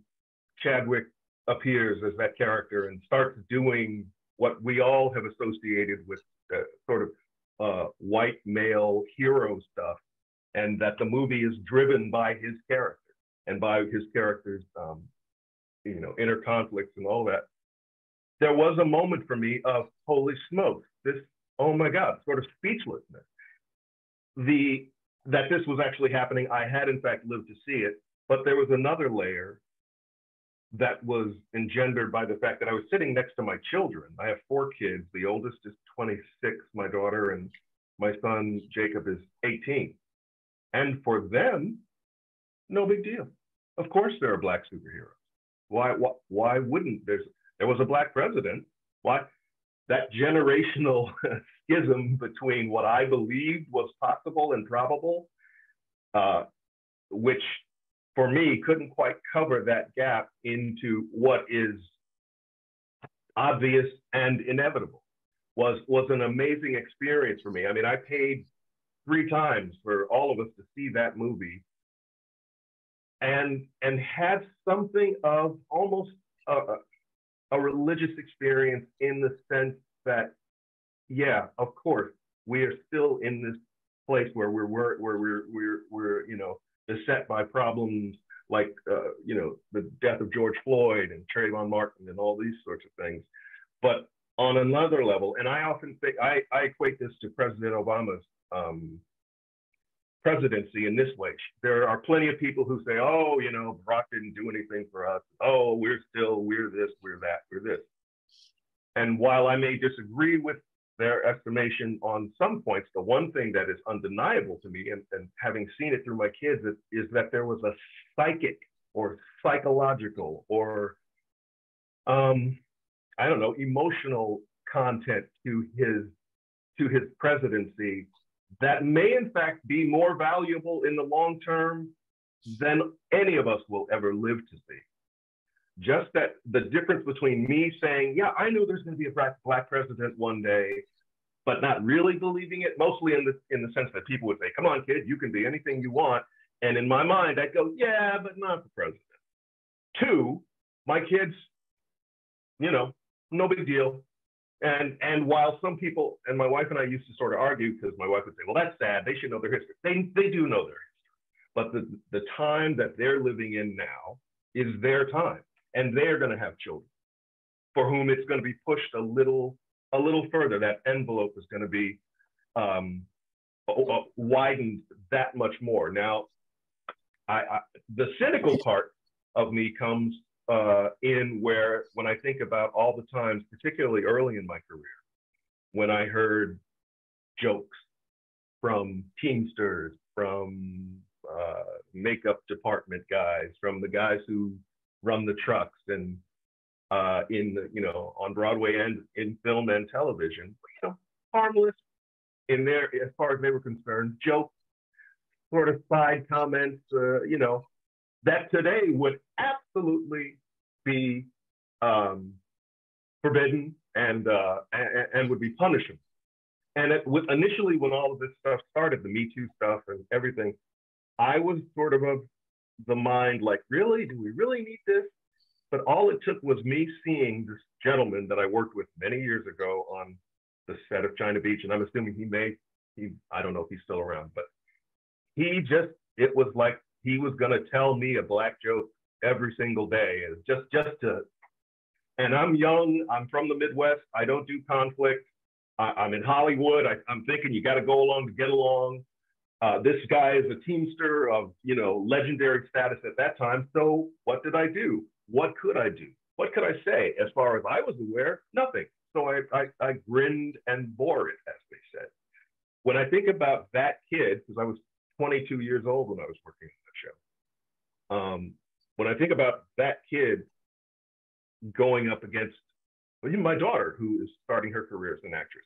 Chadwick appears as that character and starts doing what we all have associated with uh, sort of uh, white male hero stuff, and that the movie is driven by his character and by his character's, um, you know, inner conflicts and all that. There was a moment for me of holy smokes, this oh my God, sort of speechlessness. The that this was actually happening, I had in fact lived to see it, but there was another layer that was engendered by the fact that I was sitting next to my children. I have four kids. The oldest is 26, my daughter, and my son Jacob is 18. And for them, no big deal. Of course, there are black superheroes. Why? Why, why wouldn't there's there was a black president? Why? that generational *laughs* schism between what I believed was possible and probable, uh, which for me couldn't quite cover that gap into what is obvious and inevitable was was an amazing experience for me. I mean, I paid three times for all of us to see that movie and and had something of almost a, a religious experience in the sense that, yeah, of course, we are still in this place where we're where we're we're we're you know beset by problems like uh, you know the death of George Floyd and Trayvon Martin and all these sorts of things, but on another level, and I often think I, I equate this to President Obama's um, presidency in this way. There are plenty of people who say, oh, you know, Barack didn't do anything for us. Oh, we're still, we're this, we're that, we're this. And while I may disagree with their estimation on some points, the one thing that is undeniable to me, and, and having seen it through my kids, is, is that there was a psychic or psychological or, um, I don't know, emotional content to his to his presidency that may in fact be more valuable in the long term than any of us will ever live to see. Just that the difference between me saying, yeah, I knew there's going to be a black, president one day, but not really believing it, mostly in the in the sense that people would say, come on, kid, you can be anything you want. And in my mind, I'd go, yeah, but not the president. Two, my kids, you know, no big deal. And and while some people and my wife and I used to sort of argue because my wife would say, well, that's sad. They should know their history. They they do know their history. but the, the time that they're living in now is their time, and they're going to have children for whom it's going to be pushed a little a little further. That envelope is going to be um, widened that much more. Now, I, I, the cynical part of me comes uh, in where when I think about all the times, particularly early in my career, when I heard jokes from Teamsters, from uh, makeup department guys, from the guys who run the trucks and uh, in the, you know, on Broadway and in film and television, you know, harmless in there as far as they were concerned, jokes, sort of side comments, uh, you know, that today would absolutely be um, forbidden and, uh, and, and would be punishable. And it, with, initially, when all of this stuff started, the Me Too stuff and everything, I was sort of of the mind like, really, do we really need this? But all it took was me seeing this gentleman that I worked with many years ago on the set of China Beach, and I'm assuming he may, he, I don't know if he's still around, but he just, it was like he was going to tell me a black joke every single day, and just, just to, and I'm young, I'm from the Midwest, I don't do conflict, I, am in Hollywood, I, am thinking you got to go along to get along. Uh, this guy is a teamster of, you know, legendary status at that time. So what did I do? What could I do? What could I say? As far as I was aware, nothing. So I, I, I grinned and bore it, as they said. When I think about that kid, because I was 22 years old when I was working on that show, um, when I think about that kid going up against even my daughter, who is starting her career as an actress,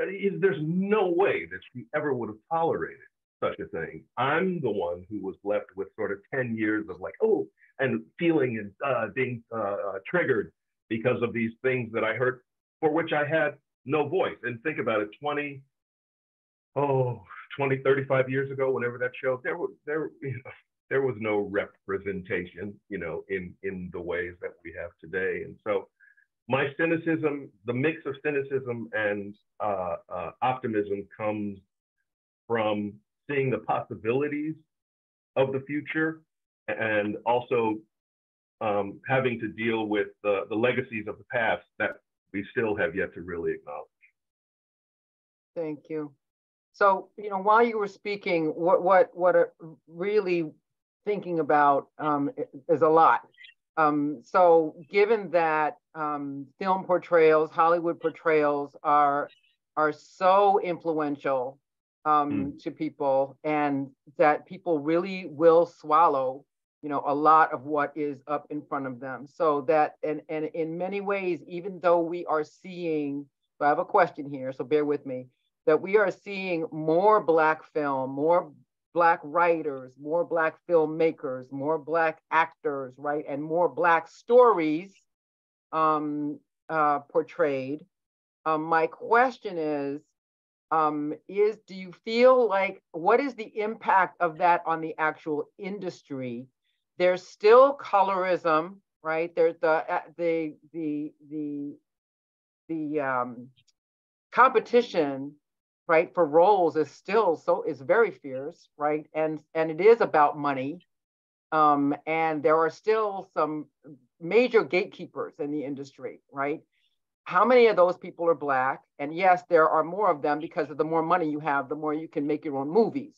uh, there's no way that she ever would have tolerated such a thing. I'm the one who was left with sort of 10 years of like, oh, and feeling and uh, being uh, uh, triggered because of these things that I heard for which I had no voice. And think about it 20, oh, 20, 35 years ago, whenever that show, there were, there, you know, there was no representation, you know, in, in the ways that we have today. And so my cynicism, the mix of cynicism and uh, uh, optimism comes from seeing the possibilities of the future and also um, having to deal with the, the legacies of the past that we still have yet to really acknowledge. Thank you. So, you know, while you were speaking, what what what are really thinking about um, is a lot. Um, so, given that um, film portrayals, Hollywood portrayals are are so influential um, mm. to people, and that people really will swallow you know a lot of what is up in front of them so that and and in many ways even though we are seeing so i have a question here so bear with me that we are seeing more black film more black writers more black filmmakers more black actors right and more black stories um, uh, portrayed um, my question is um, is do you feel like what is the impact of that on the actual industry there's still colorism, right? There's the uh, the the the the um, competition, right, for roles is still so is very fierce, right? And and it is about money, um, and there are still some major gatekeepers in the industry, right? How many of those people are black? And yes, there are more of them because of the more money you have, the more you can make your own movies.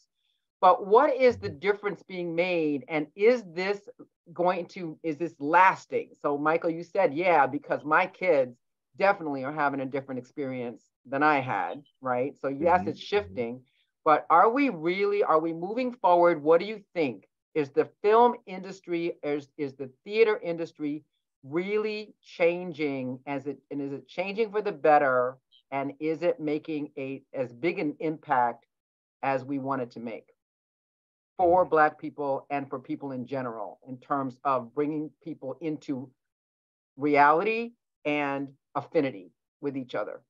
But what is the difference being made? And is this going to, is this lasting? So, Michael, you said, yeah, because my kids definitely are having a different experience than I had, right? So, yes, mm-hmm. it's shifting. But are we really, are we moving forward? What do you think? Is the film industry, is, is the theater industry really changing as it, and is it changing for the better? And is it making a as big an impact as we wanted to make? for Black people and for people in general in terms of bringing people into reality and affinity with each other.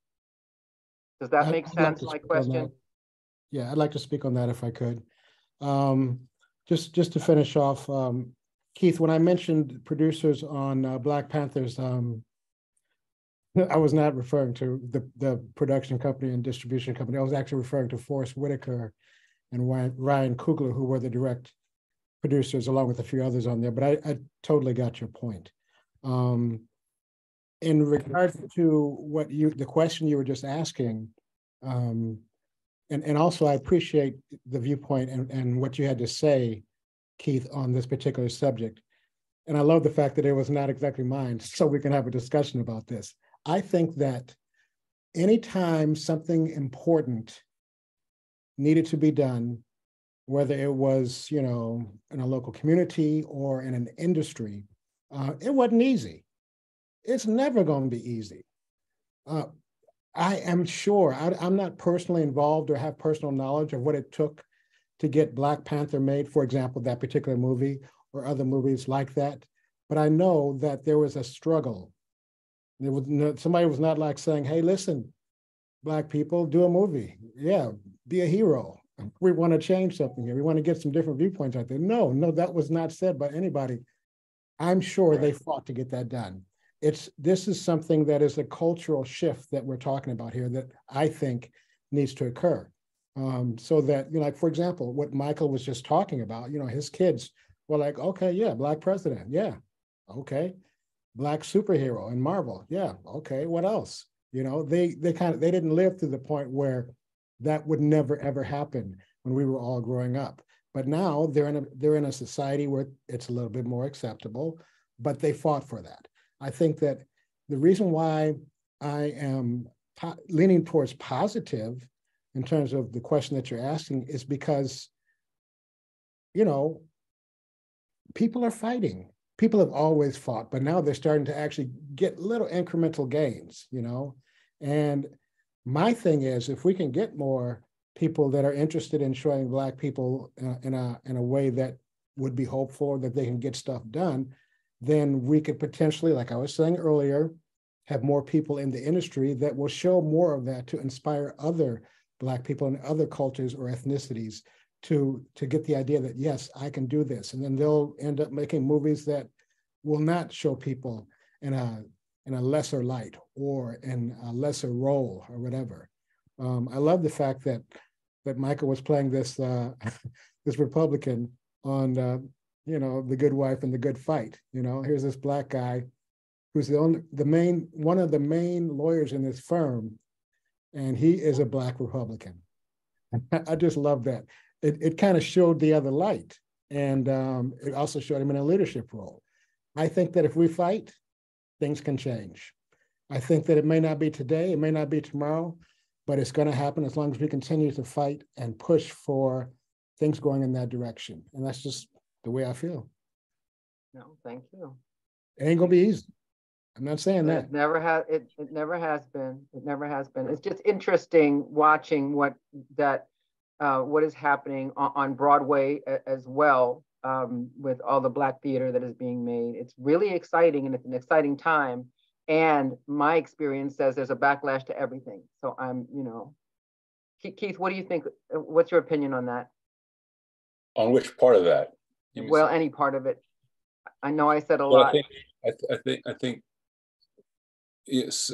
Does that make I'd sense, like my question? Yeah, I'd like to speak on that if I could. Um, just, just to finish off, um, Keith, when I mentioned producers on uh, Black Panthers, um, *laughs* I was not referring to the, the production company and distribution company. I was actually referring to Forest Whitaker and Ryan Coogler, who were the direct producers along with a few others on there, but I, I totally got your point. Um, in regards to what you, the question you were just asking, um, and, and also I appreciate the viewpoint and, and what you had to say, Keith, on this particular subject. And I love the fact that it was not exactly mine, *laughs* so we can have a discussion about this. I think that anytime something important needed to be done, whether it was, you know, in a local community or in an industry, uh, it wasn't easy. It's never going to be easy. Uh, I am sure, I, I'm not personally involved or have personal knowledge of what it took to get Black Panther made, for example, that particular movie or other movies like that. But I know that there was a struggle. There was no, somebody was not like saying, "Hey, listen, Black people, do a movie. Yeah, be a hero. We want to change something here. We want to get some different viewpoints out there." No, no, that was not said by anybody. I'm sure right. they fought to get that done it's this is something that is a cultural shift that we're talking about here that I think needs to occur. Um, so that you know, like for example, what Michael was just talking about, you know, his kids were like, okay, yeah, black president, yeah, okay, black superhero in Marvel, yeah, okay, what else? You know, they they kind of they didn't live to the point where that would never ever happen when we were all growing up. But now they're in a they're in a society where it's a little bit more acceptable, but they fought for that. I think that the reason why I am po- leaning towards positive in terms of the question that you're asking is because, you know, people are fighting. People have always fought, but now they're starting to actually get little incremental gains, you know? And my thing is, if we can get more people that are interested in showing Black people uh, in a in a way that would be hopeful that they can get stuff done, then we could potentially, like I was saying earlier, have more people in the industry that will show more of that to inspire other Black people and other cultures or ethnicities to, to get the idea that, yes, I can do this. And then they'll end up making movies that will not show people in a, in a lesser light or in a lesser role or whatever. Um, I love the fact that that Michael was playing this uh, *laughs* this Republican on uh, you know, the good wife and the good fight. You know, here's this black guy who's the only the main one of the main lawyers in this firm, and he is a black Republican. *laughs* I just love that. It it kind of showed the other light, and um, it also showed him in a leadership role. I think that if we fight, things can change. I think that it may not be today, it may not be tomorrow, but it's going to happen as long as we continue to fight and push for things going in that direction. And that's just the way I feel. No, thank you. It ain't gonna be easy. I'm not saying that. It never has. It, it never has been. It never has been. It's just interesting watching what that uh, what is happening on, on Broadway as well um, with all the Black theater that is being made. It's really exciting and it's an exciting time. And my experience says there's a backlash to everything. So I'm, you know, Keith, what do you think? What's your opinion on that? On which part of that? Well, any part of it. I know I said a well, lot. I think, I, th- I think, I think yes,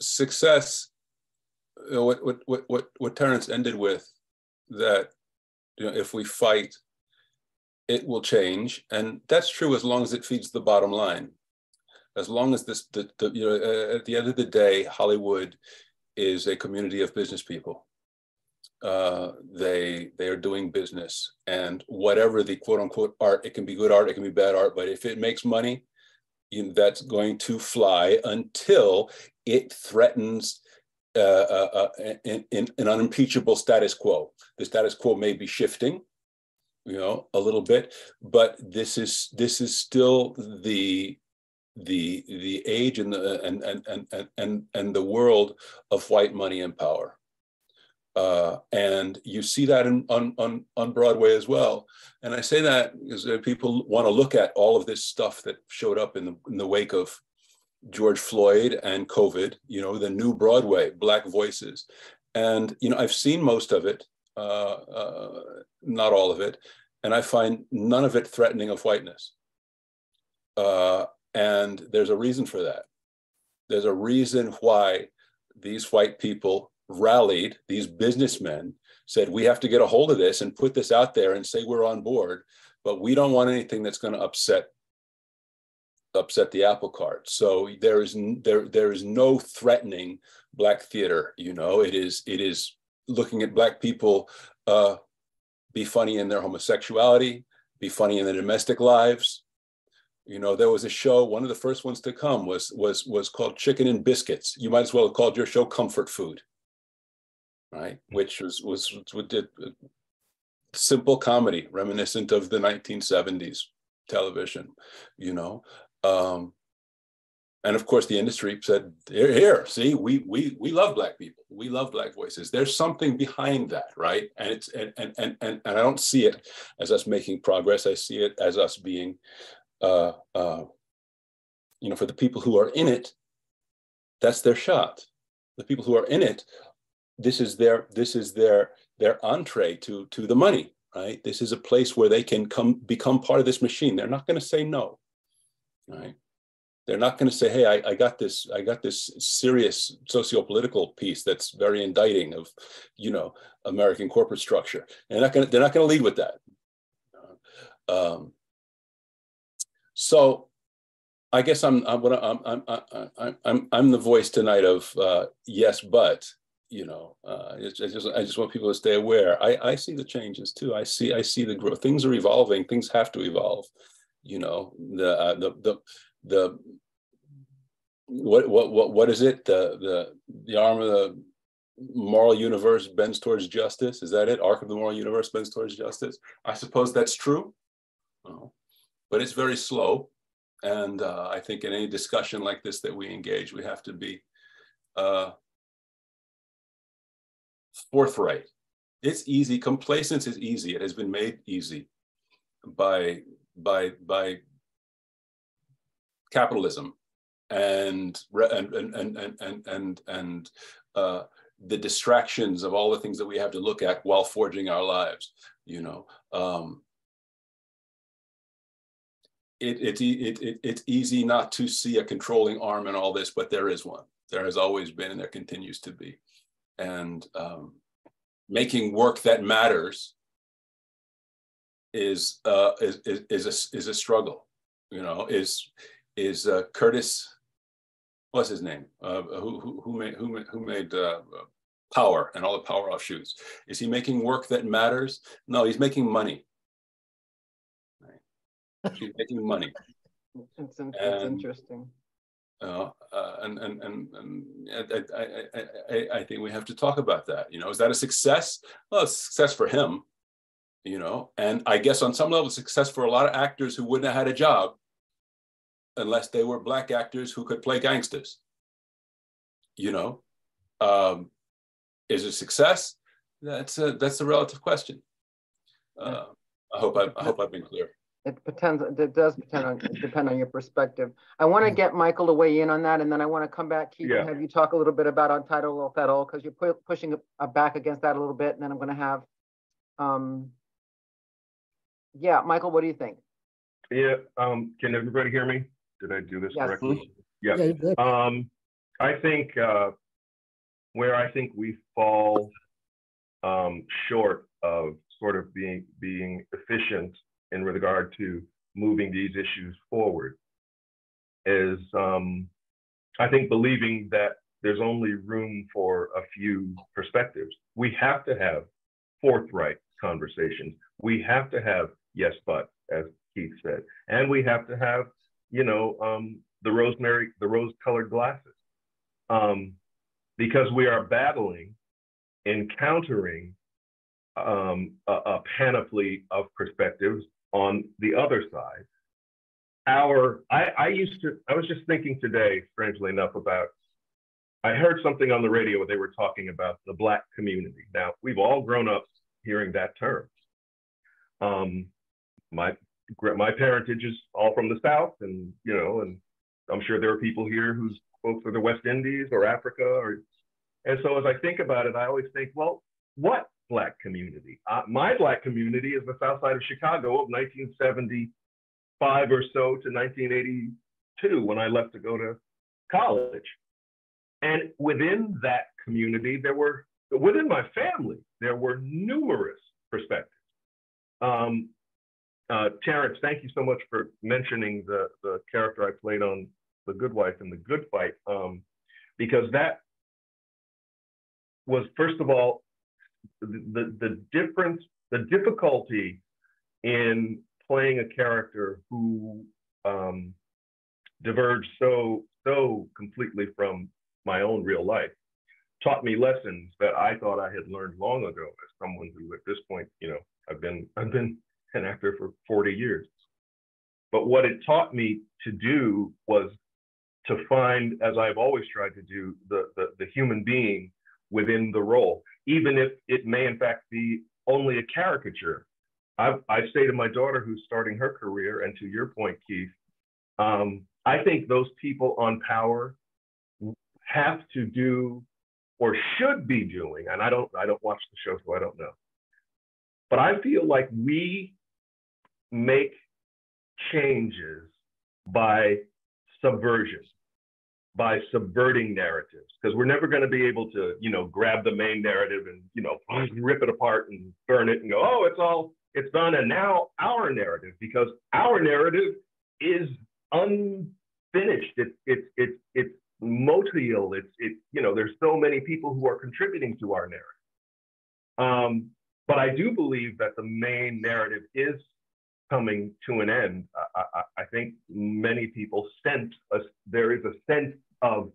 success, what, what, what, what, what Terrence ended with, that you know, if we fight, it will change. And that's true as long as it feeds the bottom line. As long as this, the, the you know, uh, at the end of the day, Hollywood is a community of business people uh, they they are doing business. And whatever the quote unquote art it can be good art it can be bad art but if it makes money you that's going to fly until it threatens uh, uh, uh in, an unimpeachable status quo. The status quo may be shifting you know a little bit but this is this is still the the the age and the and and and and, and the world of white money and power uh, and you see that in, on, on, on Broadway as well. And I say that because people want to look at all of this stuff that showed up in the, in the wake of George Floyd and COVID, you know, the new Broadway, Black Voices. And, you know, I've seen most of it, uh, uh, not all of it, and I find none of it threatening of whiteness. Uh, and there's a reason for that. There's a reason why these white people rallied these businessmen said, we have to get a hold of this and put this out there and say we're on board, but we don't want anything that's going to upset upset the apple cart. So there is there there is no threatening black theater. You know, it is it is looking at black people uh, be funny in their homosexuality, be funny in their domestic lives. You know, there was a show. One of the first ones to come was was was called Chicken and Biscuits. You might as well have called your show Comfort Food, right? Which was was, was did simple comedy reminiscent of the 1970s television. You know, um, and of course, the industry said, "Here, here, see, we we we love black people. We love black voices. There's something behind that, right? And it's and and and and, and I don't see it as us making progress. I see it as us being, uh, uh, you know, for the people who are in it, that's their shot. The people who are in it, this is their this is their their entree to to the money, right? This is a place where they can come become part of this machine. They're not going to say no right? They're not going to say, "Hey, I, I, got this. I got this serious socio-political piece that's very indicting of, you know, American corporate structure." They're not going to. They're not going to lead with that. Um, so, I guess I'm. I'm. I'm. I'm. I'm. I'm, the voice tonight of uh, yes, but you know, uh, I just I just want people to stay aware. I I see the changes too. I see I see the growth. Things are evolving. Things have to evolve you know the uh, the the the what what what what is it the the the arm of the moral universe bends towards justice is that it arc of the moral universe bends towards justice i suppose that's true well, but it's very slow and uh, i think in any discussion like this that we engage we have to be uh, forthright it's easy complacence is easy it has been made easy by by by capitalism and and and and and and, and uh, the distractions of all the things that we have to look at while forging our lives you know um, it, it, it, it, it's easy not to see a controlling arm in all this, but there is one. There has always been, and there continues to be. And um, making work that matters is uh, is is a, is a struggle. You know, is is uh, Curtis? What's his name? Uh, who, who who made who made, who made uh, Power and all the Power offshoots? Is he making work that matters? No, he's making money. Right. *laughs* He's making money. It's, it's interesting. Uh, uh, and and and, and I, I, I, I, think we have to talk about that. You know, is that a success? Well, it's a success for him you know, and I guess on some level, success for a lot of actors who wouldn't have had a job unless they were black actors who could play gangsters. You know, um, is it success? That's a that's a relative question. Uh, I hope I, I hope I've been clear. It depends. It does depend on depend on your perspective. I want to get Michael to weigh in on that, and then I want to come back, Keith, yeah. and have you talk a little bit about untitled federal because you're pu pushing a, back against that a little bit, and then I'm going to have um, yeah, Michael, what do you think? Yeah, um, can everybody hear me? Did I do this yes. correctly? Yeah. yeah um, I think uh, where I think we fall um, short of sort of being being efficient in regard to moving these issues forward is um, I think believing that there's only room for a few perspectives. We have to have forthright conversations. We have to have yes, but as Keith said, and we have to have, you know, um, the rosemary, the rose-colored glasses, um, because we are battling, encountering um, a, a panoply of perspectives on the other side. Our, I, I used to, I was just thinking today, strangely enough, about I heard something on the radio where they were talking about the Black community. Now, we've all grown up hearing that term. Um, my my parentage is all from the South, and you know, and I'm sure there are people here whose folks are the West Indies or Africa, or and so as I think about it, I always think, well, what Black community? Uh, my Black community is the South Side of Chicago of 1975 or so to 1982 when I left to go to college. And within that community, there were within my family, there were numerous perspectives. Um, uh, Terrence, thank you so much for mentioning the, the character I played on The Good Wife and The Good Fight, um, because that was, first of all, the, the, difference, the difficulty in playing a character who um, diverged so, so completely from my own real life taught me lessons that I thought I had learned long ago as someone who at this point, you know, I've been I've been an actor for 40 years. But what it taught me to do was to find, as I've always tried to do, the, the, the human being within the role, even if it may in fact be only a caricature. I, I say to my daughter who's starting her career, and to your point, Keith, um, I think those people on power have to do or should be doing, and I don't I don't watch the show, so I don't know. But I feel like we make changes by subversion, by subverting narratives, because we're never going to be able to, you know, grab the main narrative and, you know, *clears throat* rip it apart and burn it and go, oh, it's all, it's done. And now our narrative, because our narrative is unfinished. It's, it's, it's, it's motile. It's, it's, you know, there's so many people who are contributing to our narrative. Um, but I do believe that the main narrative is coming to an end. I, I, I think many people sense a, there is a sense of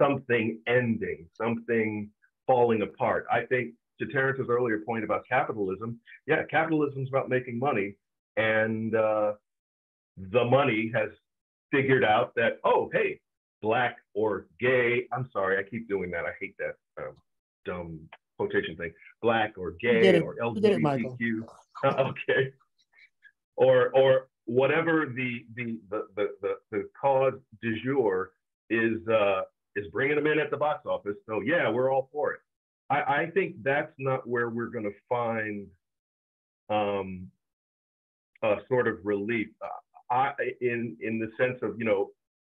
something ending, something falling apart. I think to Terrence's earlier point about capitalism, yeah, capitalism is about making money, and uh, the money has figured out that oh, hey, black or gay. I'm sorry, I keep doing that. I hate that um, dumb quotation thing. Black or gay or LGBTQ. It, *laughs* okay or or whatever the the the the, the, the cause du jour is uh, is bringing them in at the box office. So yeah, we're all for it. I, I think that's not where we're going to find um, a sort of relief. Uh, I, in in the sense of you know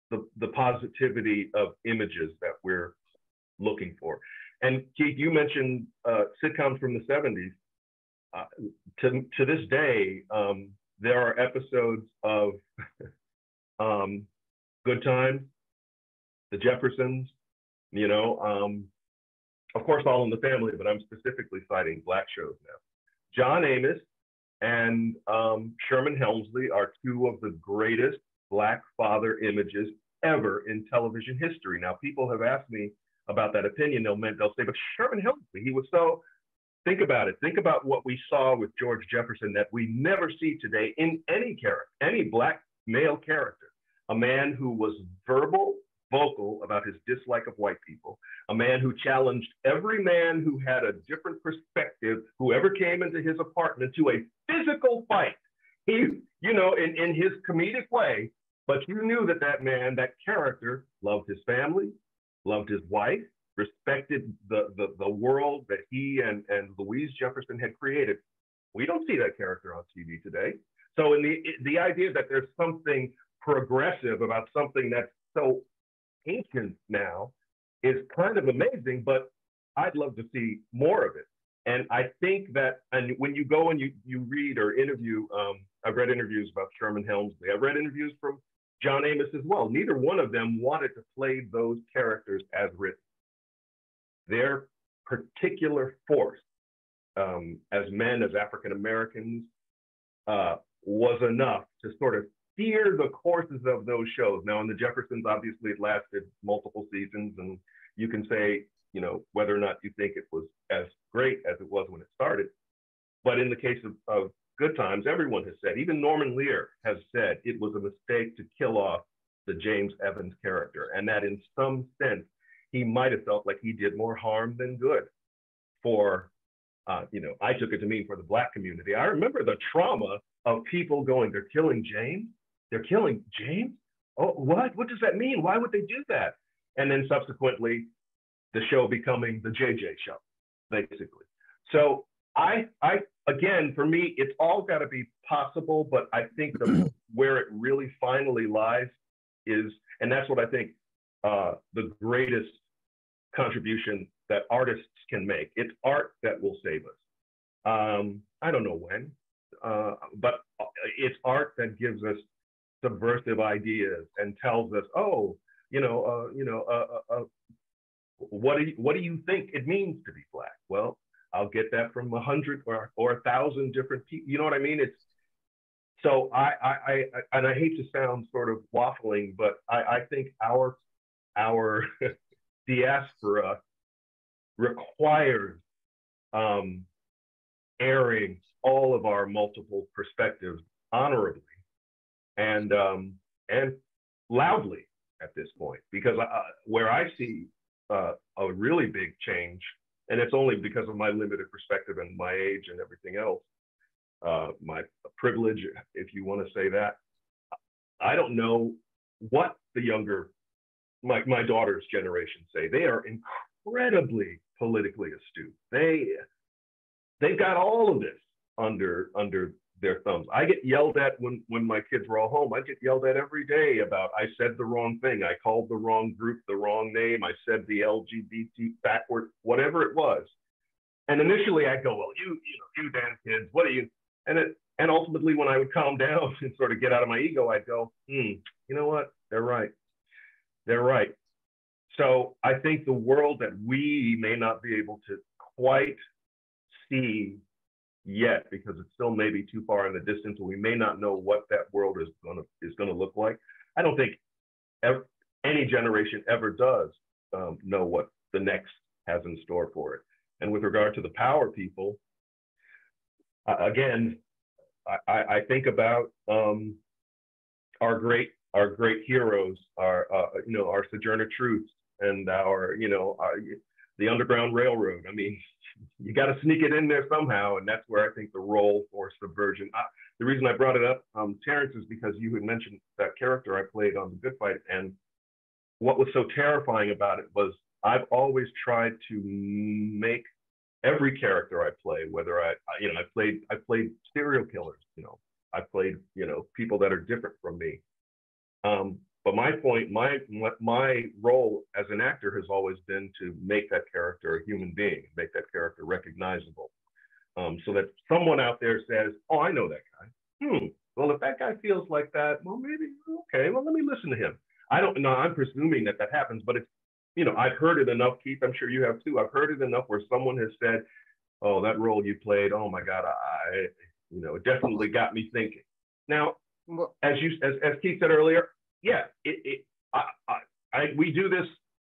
the the positivity of images that we're looking for. And Keith, you mentioned uh, sitcoms from the 70s. Uh, to, to this day, um, there are episodes of *laughs* um, Good Times, The Jeffersons, you know, um, of course, All in the Family, but I'm specifically citing Black shows now. John Amos and um, Sherman Hemsley are two of the greatest Black father images ever in television history. Now, people have asked me about that opinion. They'll, they'll say, but Sherman Hemsley, he was so Think about it. Think about what we saw with George Jefferson that we never see today in any character, any black male character. A man who was verbal, vocal about his dislike of white people, a man who challenged every man who had a different perspective, whoever came into his apartment, to a physical fight. He, you know, in, in his comedic way, but you knew that that man, that character, loved his family, loved his wife, respected the, the, the world that he and, and Louise Jefferson had created. We don't see that character on TV today. So in the, the idea that there's something progressive about something that's so ancient now is kind of amazing, but I'd love to see more of it. And I think that, and when you go and you, you read or interview, um, I've read interviews about Sherman Hemsley. I've read interviews from John Amos as well. Neither one of them wanted to play those characters as written their particular force um, as men, as African Americans, uh, was enough to sort of steer the courses of those shows. Now, in the Jeffersons, obviously, it lasted multiple seasons, and you can say, you know, whether or not you think it was as great as it was when it started. But in the case of, of Good Times, everyone has said, even Norman Lear has said it was a mistake to kill off the James Evans character, and that in some sense, he might have felt like he did more harm than good for, uh, you know, I took it to mean for the Black community. I remember the trauma of people going, they're killing James? They're killing James? Oh, what? What does that mean? Why would they do that? And then subsequently, the show becoming the JJ show, basically. So I, I again, for me, it's all got to be possible, but I think the, *clears throat* where it really finally lies is, and that's what I think uh, the greatest contribution that artists can make. It's art that will save us. Um, I don't know when, uh, but it's art that gives us subversive ideas and tells us, oh, you know, uh, you know, uh, uh, uh, what do you, what do you think it means to be black? Well, I'll get that from a hundred or or a thousand different people. You know what I mean? It's so I, I, I and I hate to sound sort of waffling, but I, I think our our *laughs* diaspora requires um, airing all of our multiple perspectives honorably and um, and loudly at this point because uh, where I see uh, a really big change, and it's only because of my limited perspective and my age and everything else, uh, my privilege, if you want to say that. I don't know what the younger, my, my daughter's generation say. They are incredibly politically astute. They, they've got all of this under, under their thumbs. I get yelled at when, when my kids were all home. I get yelled at every day about I said the wrong thing. I called the wrong group the wrong name. I said the LGBT backward, whatever it was. And initially I'd go, well, you, you know, you damn kids, what are you? And it, and ultimately when I would calm *laughs* down and sort of get out of my ego, I'd go, hmm, you know what? They're right. They're right. So I think the world that we may not be able to quite see yet because it's still maybe too far in the distance and we may not know what that world is going to is going to look like. I don't think ever, any generation ever does um, know what the next has in store for it. And with regard to the power people uh, again I, I, think about um, our great our great heroes our uh, you know our sojourner truths and our you know our, the underground railroad i mean *laughs* you got to sneak it in there somehow. And that's where I think the role for subversion. I, the reason I brought it up, um, Terrence, is because you had mentioned that character I played on The Good Fight. And what was so terrifying about it was I've always tried to make every character I play, whether I, you know, I played, I played serial killers, you know, I played, you know, people that are different from me. Um, but my point, my my role as an actor has always been to make that character a human being, make that character recognizable, um, so that someone out there says, "Oh, I know that guy." Hmm. Well, if that guy feels like that, well, maybe okay. Well, let me listen to him. I don't know. I'm presuming that that happens, but it's you know I've heard it enough, Keith. I'm sure you have too. I've heard it enough where someone has said, "Oh, that role you played. Oh my God, I you know it definitely got me thinking." Now, as you as, as Keith said earlier, yeah, it, it I, I, I, we do this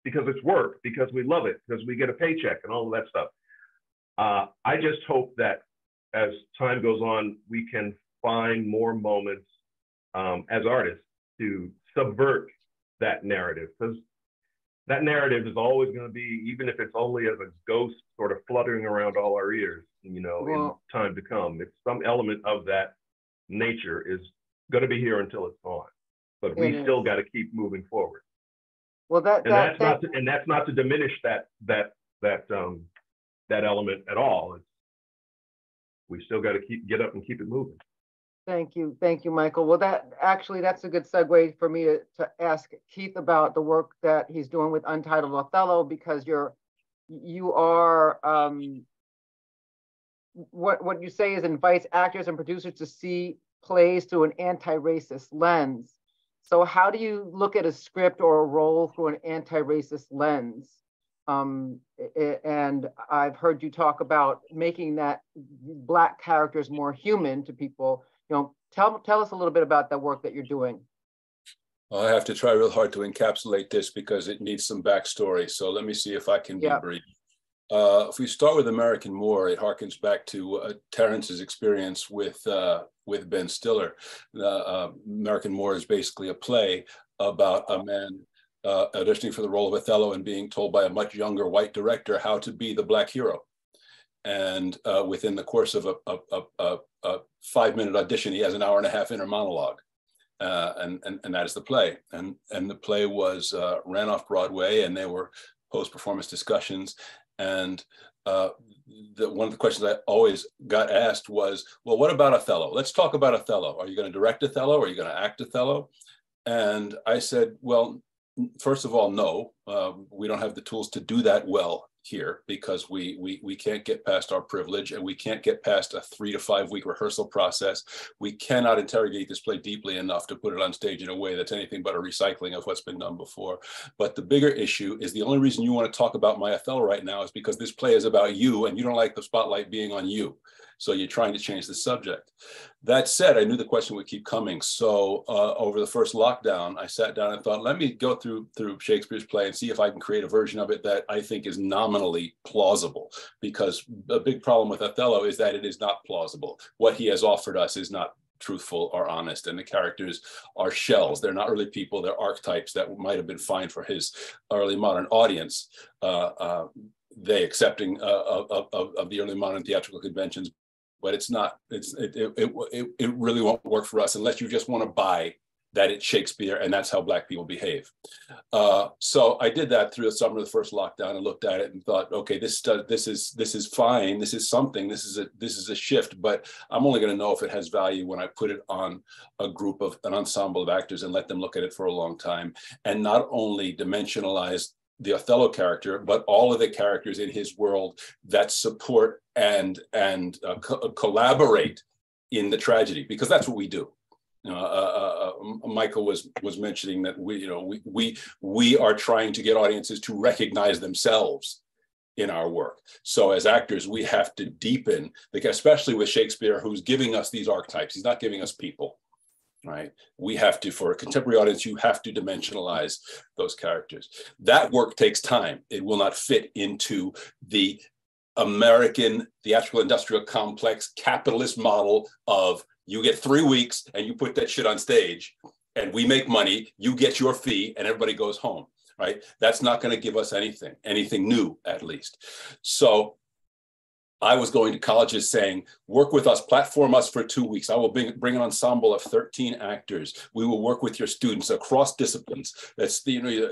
because it's work, because we love it, because we get a paycheck and all of that stuff. Uh, I just hope that as time goes on, we can find more moments um, as artists to subvert that narrative, because that narrative is always going to be, even if it's only as a ghost sort of fluttering around all our ears, you know, well, in time to come. It's some element of that nature is going to be here until it's gone but we still got to keep moving forward. Well, that, and that, that's that, not to, and that's not to diminish that that that um that element at all. It's, we still got to keep get up and keep it moving. Thank you, thank you, Michael. Well, that actually that's a good segue for me to, to ask Keith about the work that he's doing with Untitled Othello because you're you are um, what what you say is invites actors and producers to see plays through an anti-racist lens. So how do you look at a script or a role through an anti-racist lens? Um, and I've heard you talk about making that black characters more human to people. You know, tell tell us a little bit about the work that you're doing. I have to try real hard to encapsulate this because it needs some backstory. So let me see if I can be yeah. brief. Uh, if we start with American Moor, it harkens back to uh, Terrence's experience with uh, with Ben Stiller. Uh, American Moor is basically a play about a man uh, auditioning for the role of Othello and being told by a much younger white director how to be the black hero. And uh, within the course of a, a, a, a, five minute audition, he has an hour and a half inner monologue. and, and, and that is the play. And, and the play was ran off Broadway and there were post performance discussions and uh, the, one of the questions I always got asked was, well, what about Othello? Let's talk about Othello. Are you going to direct Othello? Are you going to act Othello? And I said, well, first of all, no, uh, we don't have the tools to do that well here because we, we, we can't get past our privilege and we can't get past a three to five week rehearsal process. We cannot interrogate this play deeply enough to put it on stage in a way that's anything but a recycling of what's been done before. But the bigger issue is the only reason you want to talk about my Othello right now is because this play is about you and you don't like the spotlight being on you. So you're trying to change the subject. That said, I knew the question would keep coming. So uh, over the first lockdown, I sat down and thought, let me go through through Shakespeare's play and see if I can create a version of it that I think is plausible. Because a big problem with Othello is that it is not plausible. What he has offered us is not truthful or honest and the characters are shells they're not really people they're archetypes that might have been fine for his early modern audience uh, uh, they accepting uh, of, of, of, the early modern theatrical conventions but it's not it's it, it, it, it really won't work for us unless you just want to buy that it's Shakespeare and that's how black people behave. Uh, so I did that through the summer of the first lockdown and looked at it and thought, okay, this does, this is this is fine. This is something. This is a this is a shift, but I'm only going to know if it has value when I put it on a group of an ensemble of actors and let them look at it for a long time and not only dimensionalize the Othello character, but all of the characters in his world that support and and uh, co- uh, collaborate in the tragedy, because that's what we do. Uh, uh, uh, Michael was was mentioning that we, you know, we we we are trying to get audiences to recognize themselves in our work. So as actors, we have to deepen, like especially with Shakespeare, who's giving us these archetypes. He's not giving us people right? We have to, for a contemporary audience, you have to dimensionalize those characters. That work takes time. It will not fit into the American theatrical industrial complex capitalist model of you get three weeks and you put that shit on stage and we make money, you get your fee and everybody goes home, right? That's not going to give us anything, anything new at least. So I was going to colleges saying, work with us, platform us for two weeks. I will bring, bring an ensemble of 13 actors. We will work with your students across disciplines. That's the, you know,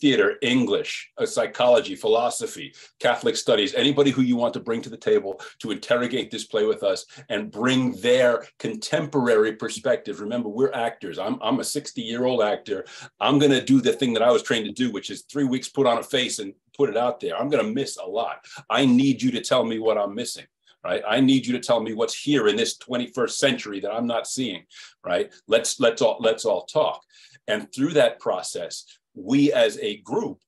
theater, English, uh, psychology, philosophy, Catholic studies, anybody who you want to bring to the table to interrogate this play with us and bring their contemporary perspective. Remember, we're actors. I'm, I'm a 60 year old actor. I'm going to do the thing that I was trained to do, which is three weeks put on a face and put it out there. I'm going to miss a lot. I need you to tell me what I'm missing. Right. I need you to tell me what's here in this 21st century that I'm not seeing. Right. Let's let's all let's all talk. And through that process, we as a group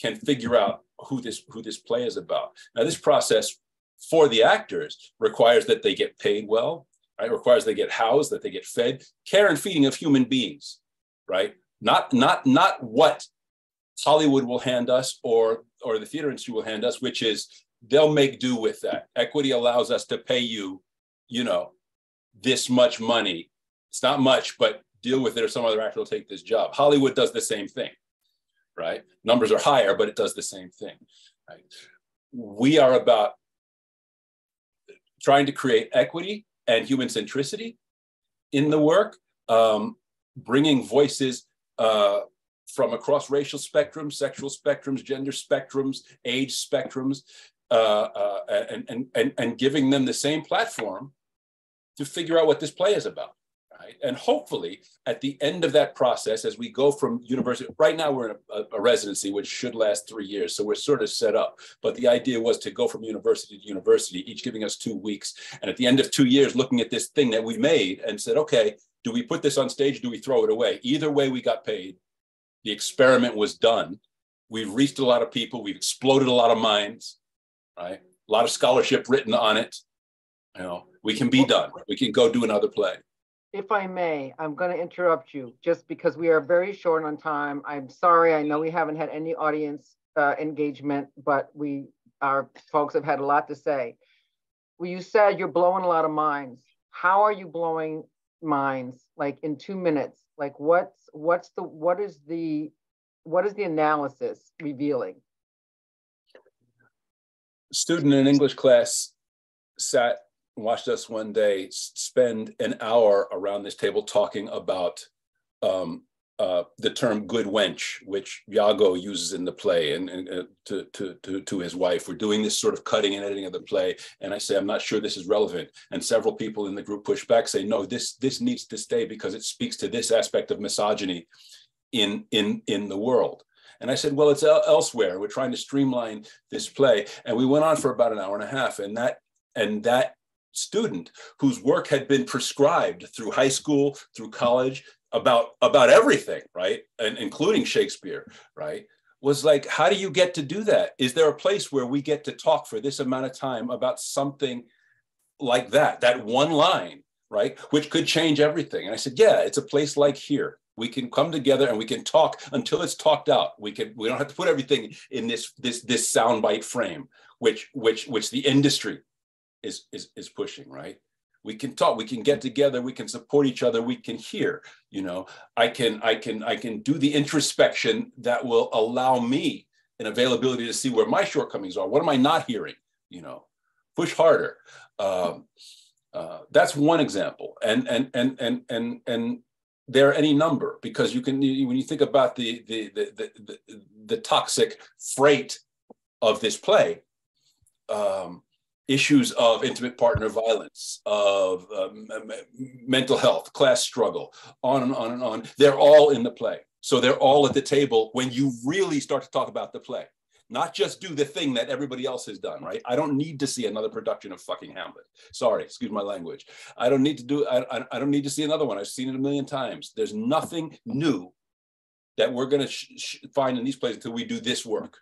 can figure out who this who this play is about. Now, this process for the actors requires that they get paid well, right? Requires they get housed, that they get fed, care and feeding of human beings, right? Not not not what Hollywood will hand us or or the theater industry will hand us, which is they'll make do with that. Equity allows us to pay you, you know, this much money. It's not much, but deal with it or some other actor will take this job. Hollywood does the same thing, right? Numbers are higher, but it does the same thing. Right? We are about trying to create equity and human centricity in the work, um, bringing voices uh, from across racial spectrums, sexual spectrums, gender spectrums, age spectrums, uh, uh, and, and, and, giving them the same platform to figure out what this play is about. Right? And hopefully, at the end of that process, as we go from university, right now we're in a, a, residency which should last three years, so we're sort of set up. But the idea was to go from university to university, each giving us two weeks, and at the end of two years, looking at this thing that we made and said, okay, do we put this on stage? Do we throw it away? Either way, we got paid the experiment was done. We've reached a lot of people. We've exploded a lot of minds, right? A lot of scholarship written on it. You know, we can be done. We can go do another play. If I may, I'm going to interrupt you just because we are very short on time. I'm sorry. I know we haven't had any audience uh, engagement, but we, our folks have had a lot to say. Well, you said you're blowing a lot of minds. How are you blowing minds? Like in two minutes, like what's what's the what is the what is the analysis revealing? student in English class sat watched us one day spend an hour around this table talking about um, uh, the term good wench, which Iago uses in the play and, and uh, to, to, to, to, his wife. We're doing this sort of cutting and editing of the play. And I say, I'm not sure this is relevant. And several people in the group push back, say, no, this, this needs to stay because it speaks to this aspect of misogyny in, in, in the world. And I said, well, it's elsewhere. We're trying to streamline this play. And we went on for about an hour and a half. And that, and that student whose work had been prescribed through high school, through college, about, about everything, right? And including Shakespeare, right? Was like, how do you get to do that? Is there a place where we get to talk for this amount of time about something like that, that one line, right? Which could change everything. And I said, yeah, it's a place like here we can come together and we can talk until it's talked out we can we don't have to put everything in this this this soundbite frame which which which the industry is is is pushing right we can talk we can get together we can support each other we can hear you know. I can i can i can do the introspection that will allow me an availability to see where my shortcomings are. What am i not hearing? You know push harder. Um, uh, that's one example. And and and and and and there are any number because you can when you think about the the the the, the toxic freight of this play um, issues of intimate partner violence of um, mental health class struggle on and on and on they're all in the play so they're all at the table when you really start to talk about the play not just do the thing that everybody else has done, right? I don't need to see another production of fucking Hamlet. Sorry, excuse my language. I don't need to do, I, I don't need to see another one. I've seen it a million times. There's nothing new that we're going to find in these plays until we do this work.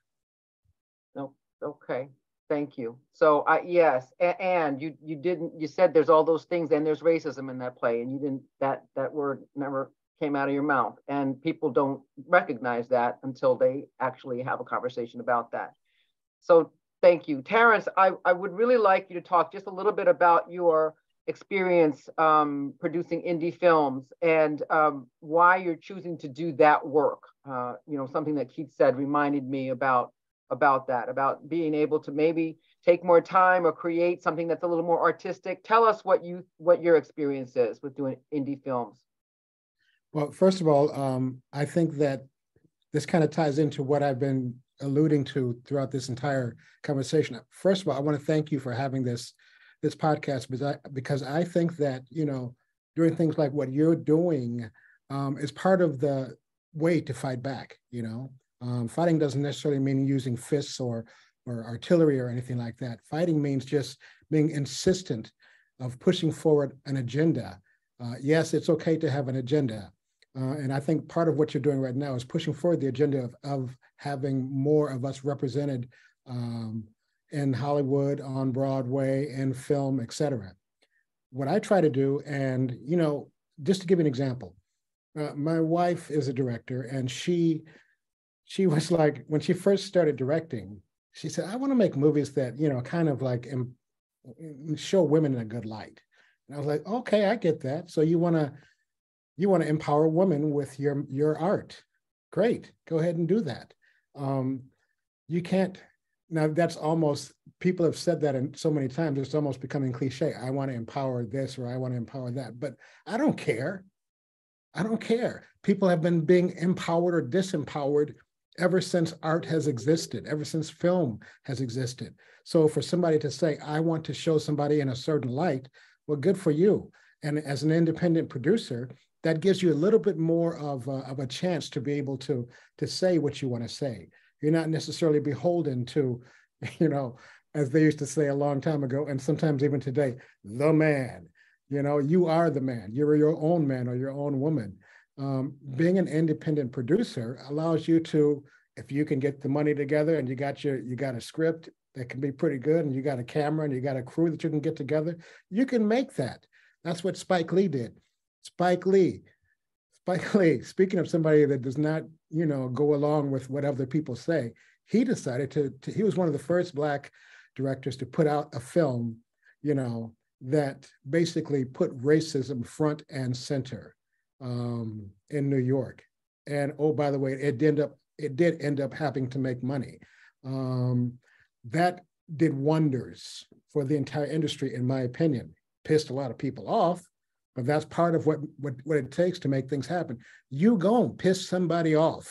No, okay. Thank you. So, uh, yes, and, and you you didn't you said there's all those things and there's racism in that play, and you didn't that that word never came out of your mouth. And people don't recognize that until they actually have a conversation about that. So thank you. Terrence, I, I would really like you to talk just a little bit about your experience um, producing indie films and um, why you're choosing to do that work. Uh, you know, something that Keith said reminded me about about that, about being able to maybe take more time or create something that's a little more artistic. Tell us what you what your experience is with doing indie films. Well, first of all, um, I think that this kind of ties into what I've been alluding to throughout this entire conversation. First of all, I want to thank you for having this this podcast because I, because I think that you know doing things like what you're doing um, is part of the way to fight back. You know, um, fighting doesn't necessarily mean using fists or or artillery or anything like that. Fighting means just being insistent of pushing forward an agenda. Uh, yes, it's okay to have an agenda, uh, and I think part of what you're doing right now is pushing forward the agenda of, of having more of us represented um, in Hollywood, on Broadway, in film, et cetera. What I try to do, and you know, just to give an example, uh, my wife is a director, and she she was like when she first started directing, she said, "I want to make movies that you know, kind of like Im- show women in a good light." And I was like, "Okay, I get that. So you want to." you want to empower women with your your art great go ahead and do that um, you can't now that's almost people have said that in so many times it's almost becoming cliche i want to empower this or i want to empower that but i don't care i don't care people have been being empowered or disempowered ever since art has existed ever since film has existed so for somebody to say i want to show somebody in a certain light well good for you and as an independent producer that gives you a little bit more of a, of a chance to be able to to say what you want to say. You're not necessarily beholden to, *laughs* you know, as they used to say a long time ago, and sometimes even today, the man. You know, you are the man. You're your own man or your own woman. Um, being an independent producer allows you to, if you can get the money together and you got your you got a script that can be pretty good, and you got a camera and you got a crew that you can get together, you can make that. That's what Spike Lee did. Spike Lee. Spike *laughs* Lee, speaking of somebody that does not, you know, go along with what other people say, he decided to, to he was one of the first black directors to put out a film, you know, that basically put racism front and center um, in New York. And oh, by the way, it did end up it did end up having to make money. Um, that did wonders for the entire industry, in my opinion. Pissed a lot of people off, but that's part of what, what, what it takes to make things happen. You go and piss somebody off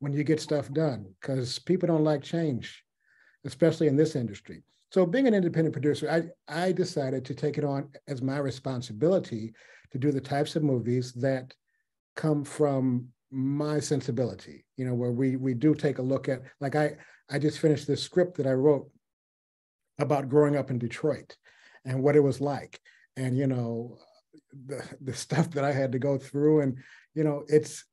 when you get stuff done because people don't like change, especially in this industry. So being an independent producer, I, I decided to take it on as my responsibility to do the types of movies that come from my sensibility, you know, where we we do take a look at like I I just finished this script that I wrote about growing up in Detroit and what it was like. And you know, the, the *laughs* stuff that I had to go through. And, you know, it's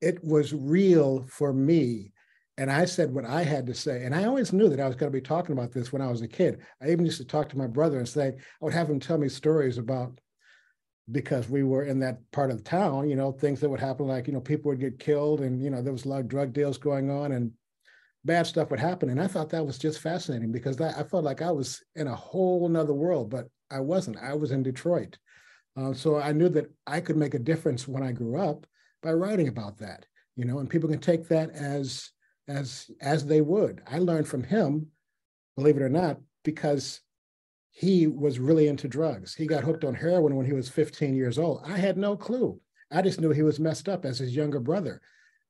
it was real for me. And I said what I had to say. And I always knew that I was going to be talking about this when I was a kid. I even used to talk to my brother and say, I would have him tell me stories about because we were in that part of town, you know, things that would happen, like, you know, people would get killed and, you know, there was a lot of drug deals going on and bad stuff would happen. And I thought that was just fascinating because that, I felt like I was in a whole nother world, but I wasn't. I was in Detroit. Uh, so I knew that I could make a difference when I grew up by writing about that, you know, and people can take that as as as they would. I learned from him, believe it or not, because he was really into drugs. He got hooked on heroin when he was 15 years old. I had no clue. I just knew he was messed up as his younger brother.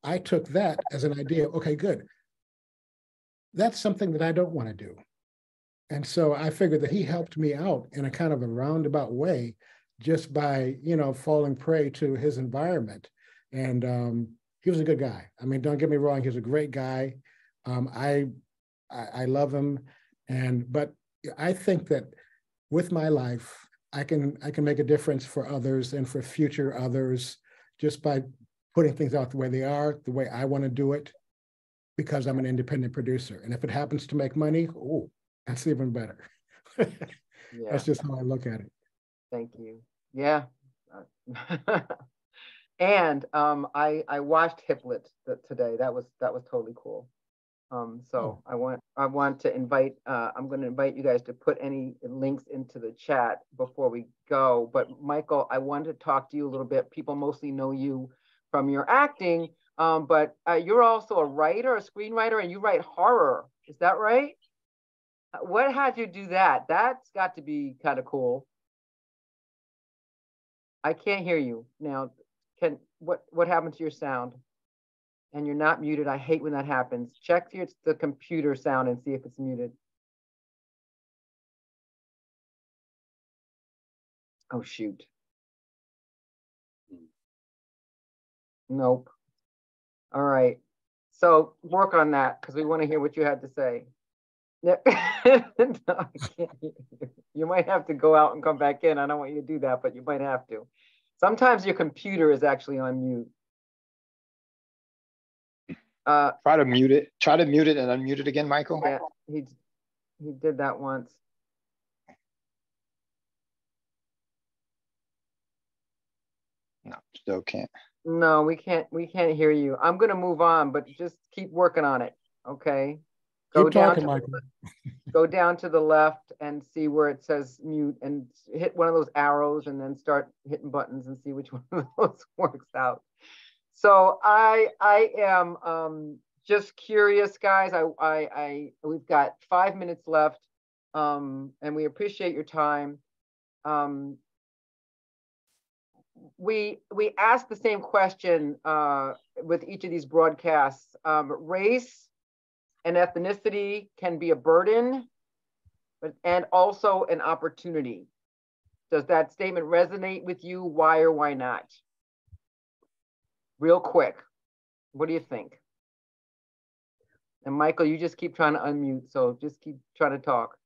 I took that as an idea. Okay, good. That's something that I don't want to do. And so I figured that he helped me out in a kind of a roundabout way just by, you know, falling prey to his environment. And um, he was a good guy. I mean, don't get me wrong, he's a great guy. Um, I, I, I love him. And, but I think that with my life, I can, I can make a difference for others and for future others just by putting things out the way they are, the way I want to do it, because I'm an independent producer. And if it happens to make money, oh, that's even better. *laughs* yeah. That's just how I look at it. Thank you. Yeah. *laughs* and um, I I watched Hiplet today. That was that was totally cool. Um, so oh. I want I want to invite uh, I'm going to invite you guys to put any links into the chat before we go. But Michael, I wanted to talk to you a little bit. People mostly know you from your acting, um, but uh, you're also a writer, a screenwriter, and you write horror. Is that right? What had you do that? That's got to be kind of cool. I can't hear you now. Can what what happened to your sound? And you're not muted. I hate when that happens. Check your the computer sound and see if it's muted. Oh shoot. Nope. All right. So work on that because we want to hear what you had to say. no, *laughs* you might have to go out and come back in. I don't want you to do that, but you might have to. Sometimes your computer is actually on mute. Uh, Try to mute it. Try to mute it and unmute it again, Michael. Yeah, he he did that once. No, still can't. No, we can't. We can't hear you. I'm gonna move on, but just keep working on it. Okay. Go Keep down talking, to the, go down to the left and see where it says mute and hit one of those arrows and then start hitting buttons and see which *laughs* one of those works out. So I I am um, just curious, guys. I, I I we've got five minutes left, um, and we appreciate your time. Um, we we ask the same question uh, with each of these broadcasts. Um, race and ethnicity can be a burden, but and also an opportunity. Does that statement resonate with you? Why or why not? Real quick, what do you think? And Michael, you just keep trying to unmute, so just keep trying to talk.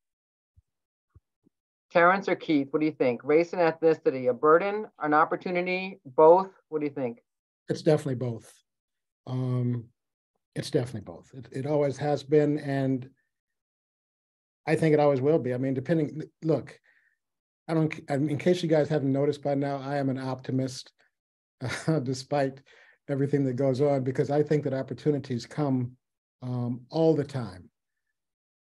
Terrence or Keith, what do you think? Race and ethnicity, a burden, an opportunity, both? What do you think? It's definitely both. Um, it's definitely both. It, it always has been, and I think it always will be. I mean, depending. Look, I don't. In case you guys haven't noticed by now, I am an optimist, uh, *laughs* despite everything that goes on, because I think that opportunities come um, all the time.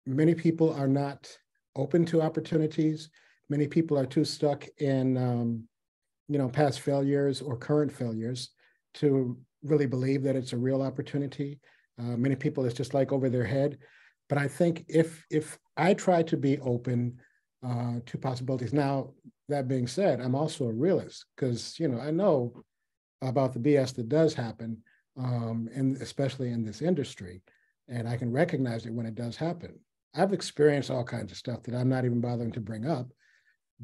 Many people are not open to opportunities. Many people are too stuck in, um, you know, past failures or current failures to really believe that it's a real opportunity. Uh, many people, it's just like over their head. But I think if if I try to be open uh, to possibilities. Now, that being said, I'm also a realist because you know I know about the BS that does happen, um, and especially in this industry, and I can recognize it when it does happen. I've experienced all kinds of stuff that I'm not even bothering to bring up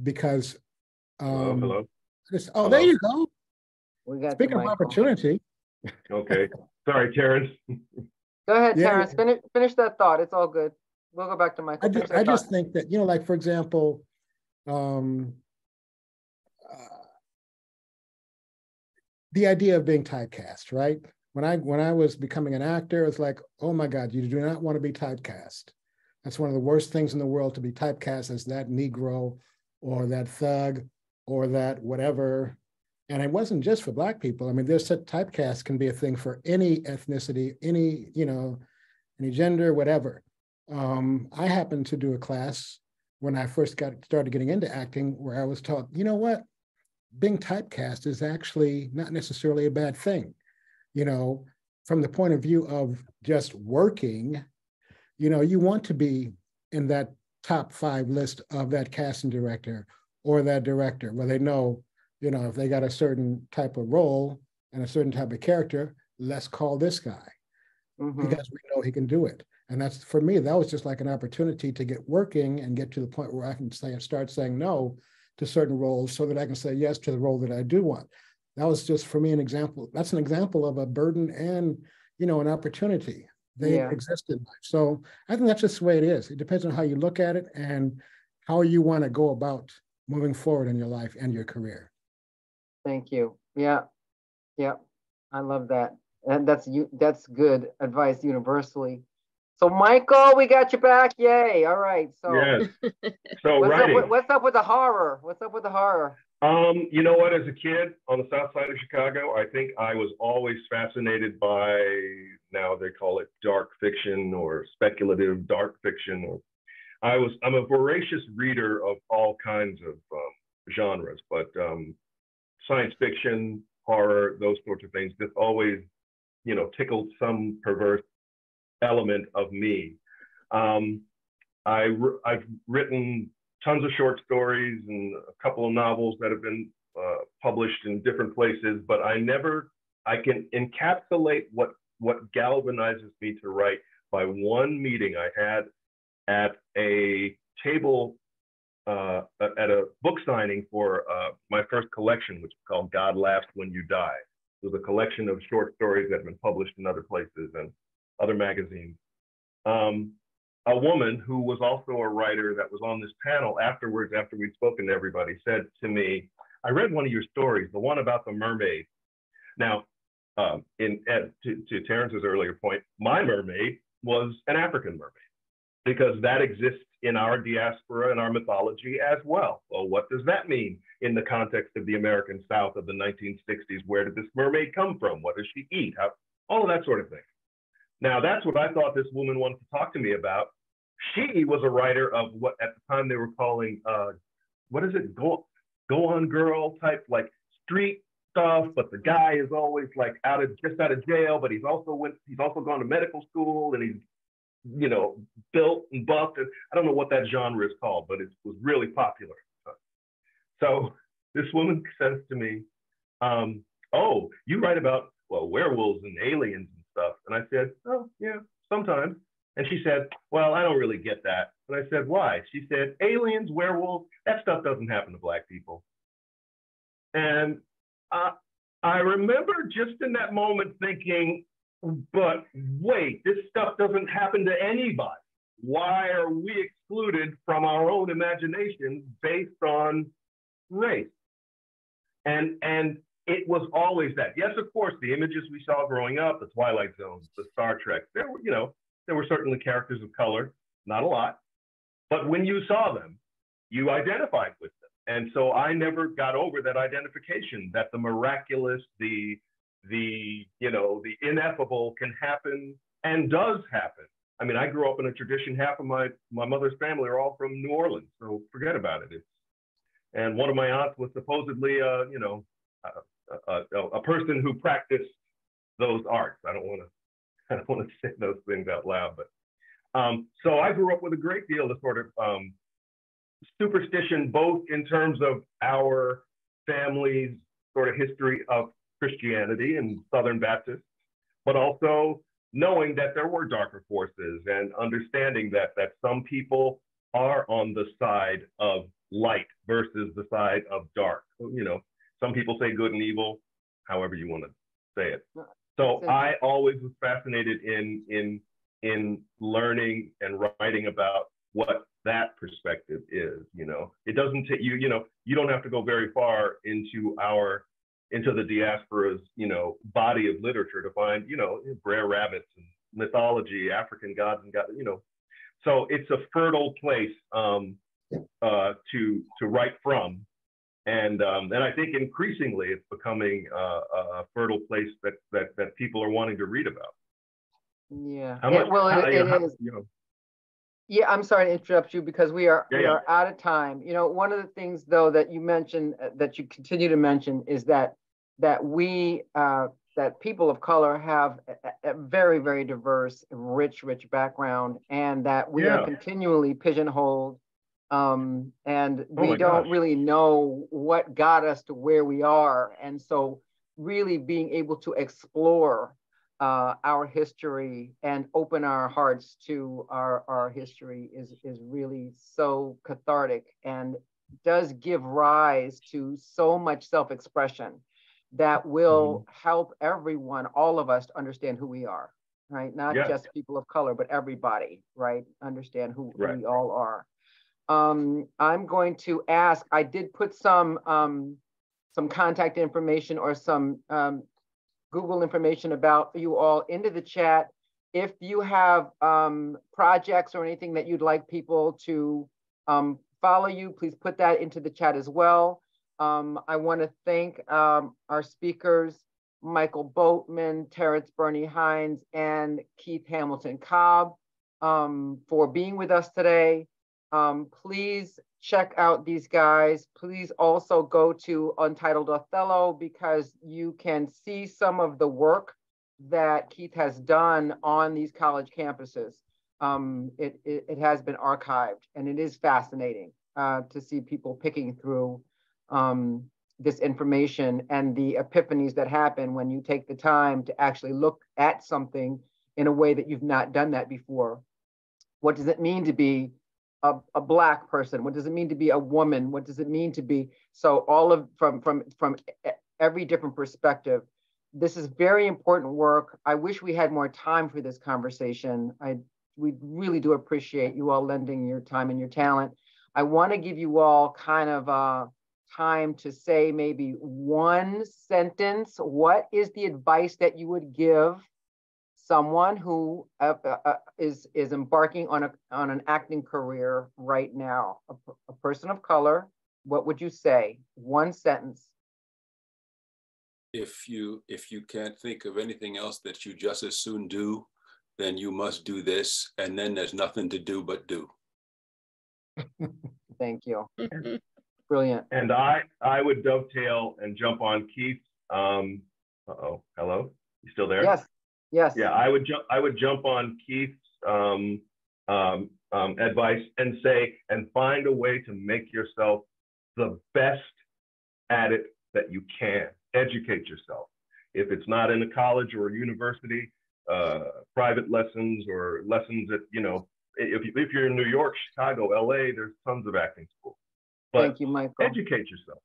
because. Um, hello. Just, oh, hello. there you go. Speaking of opportunity, Okay. Sorry, Terrence. Go ahead, Yeah. Terrence. Finish finish that thought. It's all good. We'll go back to Michael. I just, I just think that, you know, like, for example, um, the idea of being typecast, right? When I, when I was becoming an actor, it's like, oh my God, you do not want to be typecast. That's one of the worst things in the world to be typecast as that Negro or that thug or that whatever. And it wasn't just for Black people. I mean, there's such typecast can be a thing for any ethnicity, any, you know, any gender, whatever. Um, I happened to do a class when I first got started getting into acting where I was taught, you know what, being typecast is actually not necessarily a bad thing. You know, from the point of view of just working, you know, you want to be in that top five list of that casting director or that director where they know, you know, if they got a certain type of role and a certain type of character, let's call this guy Mhm. because we know he can do it. And that's for me, that was just like an opportunity to get working and get to the point where I can say and start saying no to certain roles so that I can say yes to the role that I do want. That was just for me an example. That's an example of a burden and you know an opportunity. They Yeah. exist in life. So I think that's just the way it is. It depends on how you look at it and how you want to go about moving forward in your life and your career. Thank you. Yeah. Yeah. I love that. And that's you that's good advice universally. So Michael, we got you back. Yay. All right. So Yes. *laughs* So what's, up writing. with, what's up with the horror? What's up with the horror? Um, you know what? As a kid on the south side of Chicago, I think I was always fascinated by now they call it dark fiction or speculative dark fiction. Or I was I'm a voracious reader of all kinds of um, genres, but um, science fiction, horror, those sorts of things just always, you know, tickled some perverse element of me. Um, I, I've written tons of short stories and a couple of novels that have been uh, published in different places, but I never, I can encapsulate what, what galvanizes me to write by one meeting I had at a table, uh, at a book signing for uh, my first collection, which is called God Laughs When You Die. It was a collection of short stories that have been published in other places and other magazines. Um, a woman who was also a writer that was on this panel afterwards, after we'd spoken to everybody, said to me, I read one of your stories, the one about the mermaid. Now, um, in at, to, to Terrence's earlier point, my mermaid was an African mermaid because that exists in our diaspora and our mythology as well. Well, what does that mean in the context of the American South of the 1960s? Where did this mermaid come from? What does she eat? How, all of that sort of thing. Now, that's what I thought this woman wanted to talk to me about. She was a writer of what at the time they were calling, uh, what is it, go, go on girl type, like street stuff, but the guy is always like out of just out of jail, but he's also went, he's also gone to medical school and he's, you know, built and buffed. And I don't know what that genre is called, but it was really popular. So this woman says to me, um, "Oh, you write about well werewolves and aliens stuff." And I said, "Oh, yeah, sometimes." And she said, "Well, I don't really get that." And I said, "Why?" She said, "Aliens, werewolves, that stuff doesn't happen to black people." And uh, I remember just in that moment thinking, "But wait, this stuff doesn't happen to anybody. Why are we excluded from our own imagination based on race?" And and it was always that. Yes, of course, the images we saw growing up, the Twilight Zones, the Star Trek, there were, you know, there were certainly characters of color, not a lot. But when you saw them, you identified with them. And so I never got over that identification that the miraculous, the the you know, the ineffable can happen and does happen. I mean, I grew up in a tradition, half of my my mother's family are all from New Orleans. So forget about it. It's and one of my aunts was supposedly, uh, you know, a, a, person who practiced those arts. I don't want to, *laughs* I don't want to say those things out loud, but um, so I grew up with a great deal of sort of um, superstition, both in terms of our family's sort of history of Christianity and Southern Baptists, but also knowing that there were darker forces and understanding that that some people are on the side of light versus the side of dark. You know, some people say good and evil, however you want to say it. So I always was fascinated in in in learning and writing about what that perspective is. You know, it doesn't take you. You know, you don't have to go very far into our into the diaspora's you know body of literature to find you know Brer Rabbits and mythology, African gods and gods. You know, so it's a fertile place um, uh, to to write from and um, and I think increasingly it's becoming uh, a fertile place that that that people are wanting to read about. Yeah. How much, well, how, it, how, You know. Yeah, I'm sorry to interrupt you because we are yeah, we yeah. are out of time. You know, one of the things though that you mentioned uh, that you continue to mention is that that we uh, that people of color have a, a, very very diverse, rich, rich background, and that we yeah. are continually pigeonholed um, and oh we don't gosh. really know what got us to where we are. And so, really being able to explore uh, our history and open our hearts to our, our history is, is really so cathartic and does give rise to so much self expression that will mm-hmm. help everyone, all of us, to understand who we are, right? Not yes. just people of color, but everybody, right? Understand who, right. who we all are um, I'm going to ask, I did put some, um, some contact information or some um, Google information about you all into the chat. If you have um, projects or anything that you'd like people to um, follow you, please put that into the chat as well. Um, I want to thank our speakers, Michael Boatman, Terrence Bernie Hines, and Keith Hamilton Cobb for being with us today. Um, please check out these guys. Please also go to Untitled Othello because you can see some of the work that Keith has done on these college campuses. Um, it, it, it, has been archived and it is fascinating uh, to see people picking through um, this information and the epiphanies that happen when you take the time to actually look at something in a way that you've not done that before. What does it mean to be a, a black person? What does it mean to be a woman? What does it mean to be so all of from from from every different perspective. This is very important work. I wish we had more time for this conversation. I we really do appreciate you all lending your time and your talent. I want to give you all kind of uh, time to say maybe one sentence. What is the advice that you would give someone who uh, uh, uh, is is embarking on a on an acting career right now, a, a person of color, what would you say? One sentence. If you if you can't think of anything else that you just as soon do, then you must do this, and then there's nothing to do but do. *laughs* Thank you. *laughs* Brilliant. And I I would dovetail and jump on Keith. Um, uh oh, hello, you still there? Yes. Yes. Yeah, I would jump. I would jump on Keith's um, um, um, advice and say, and find a way to make yourself the best at it that you can. Educate yourself. If it's not in a college or a university, uh, private lessons or lessons at you know, if you, if you're in New York, Chicago, L.A., there's tons of acting schools. But Thank you, Michael. Educate yourself.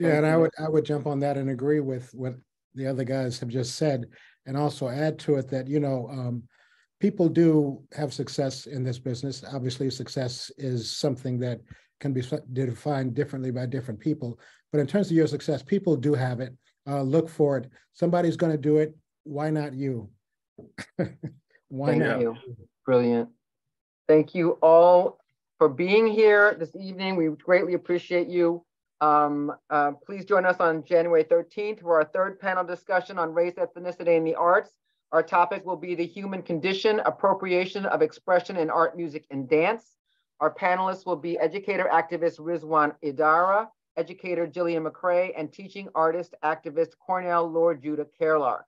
Yeah, and I would I would jump on that and agree with what the other guys have just said and also add to it that you know um, people do have success in this business. Obviously, success is something that can be defined differently by different people. But in terms of your success, people do have it. Uh, look for it. Somebody's going to do it. Why not you? *laughs* Why Thank not? You. Brilliant. Thank you all for being here this evening. We greatly appreciate you. Um, uh, please join us on January 13th for our third panel discussion on race, ethnicity, and the arts. Our topic will be the human condition, appropriation of expression in art, music, and dance. Our panelists will be educator activist Rizwan Idara, educator Jillian McCray, and teaching artist activist Cornell Lord Judah Kerlark.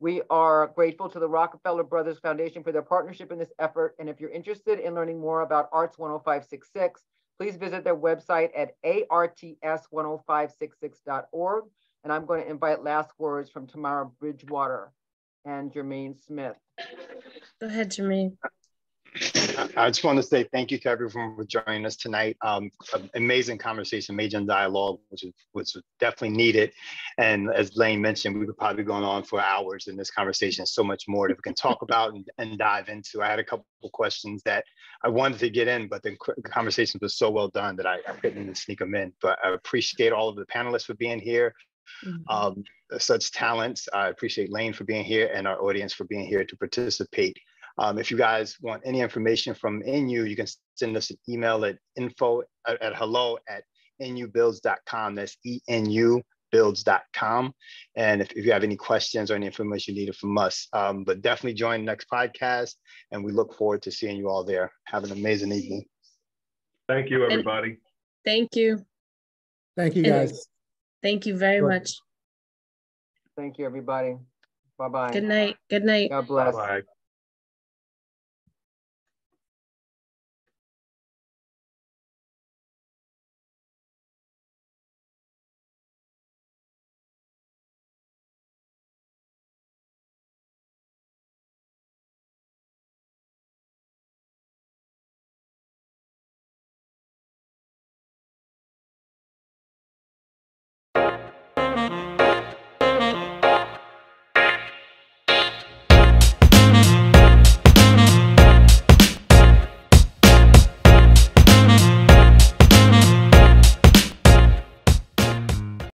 We are grateful to the Rockefeller Brothers Foundation for their partnership in this effort. And if you're interested in learning more about Arts 10566, please visit their website at arts10566.org. And I'm going to invite last words from Tamara Bridgewater and Jermaine Smith. Go ahead, Jermaine. I just want to say thank you to everyone for joining us tonight. Um, amazing conversation, major dialogue, which is which was definitely needed. And as Lane mentioned, we could probably go on for hours in this conversation. So much more that we can talk about and, and dive into. I had a couple questions that I wanted to get in, but the conversation was so well done that I, I couldn't sneak them in. But I appreciate all of the panelists for being here. Mm-hmm. Um, such talents. I appreciate Lane for being here and our audience for being here to participate. Um, if you guys want any information from NU, you can send us an email at info at, at hello at nubuilds.com. That's E-N-U builds.com. And if, if, you have any questions or any information needed from us, um, but definitely join the next podcast. And we look forward to seeing you all there. Have an amazing evening. Thank you, everybody. Thank you. Thank you, guys. Thank you very much. Thank you, everybody. Bye-bye. Good night. Good night. God bless. Bye-bye.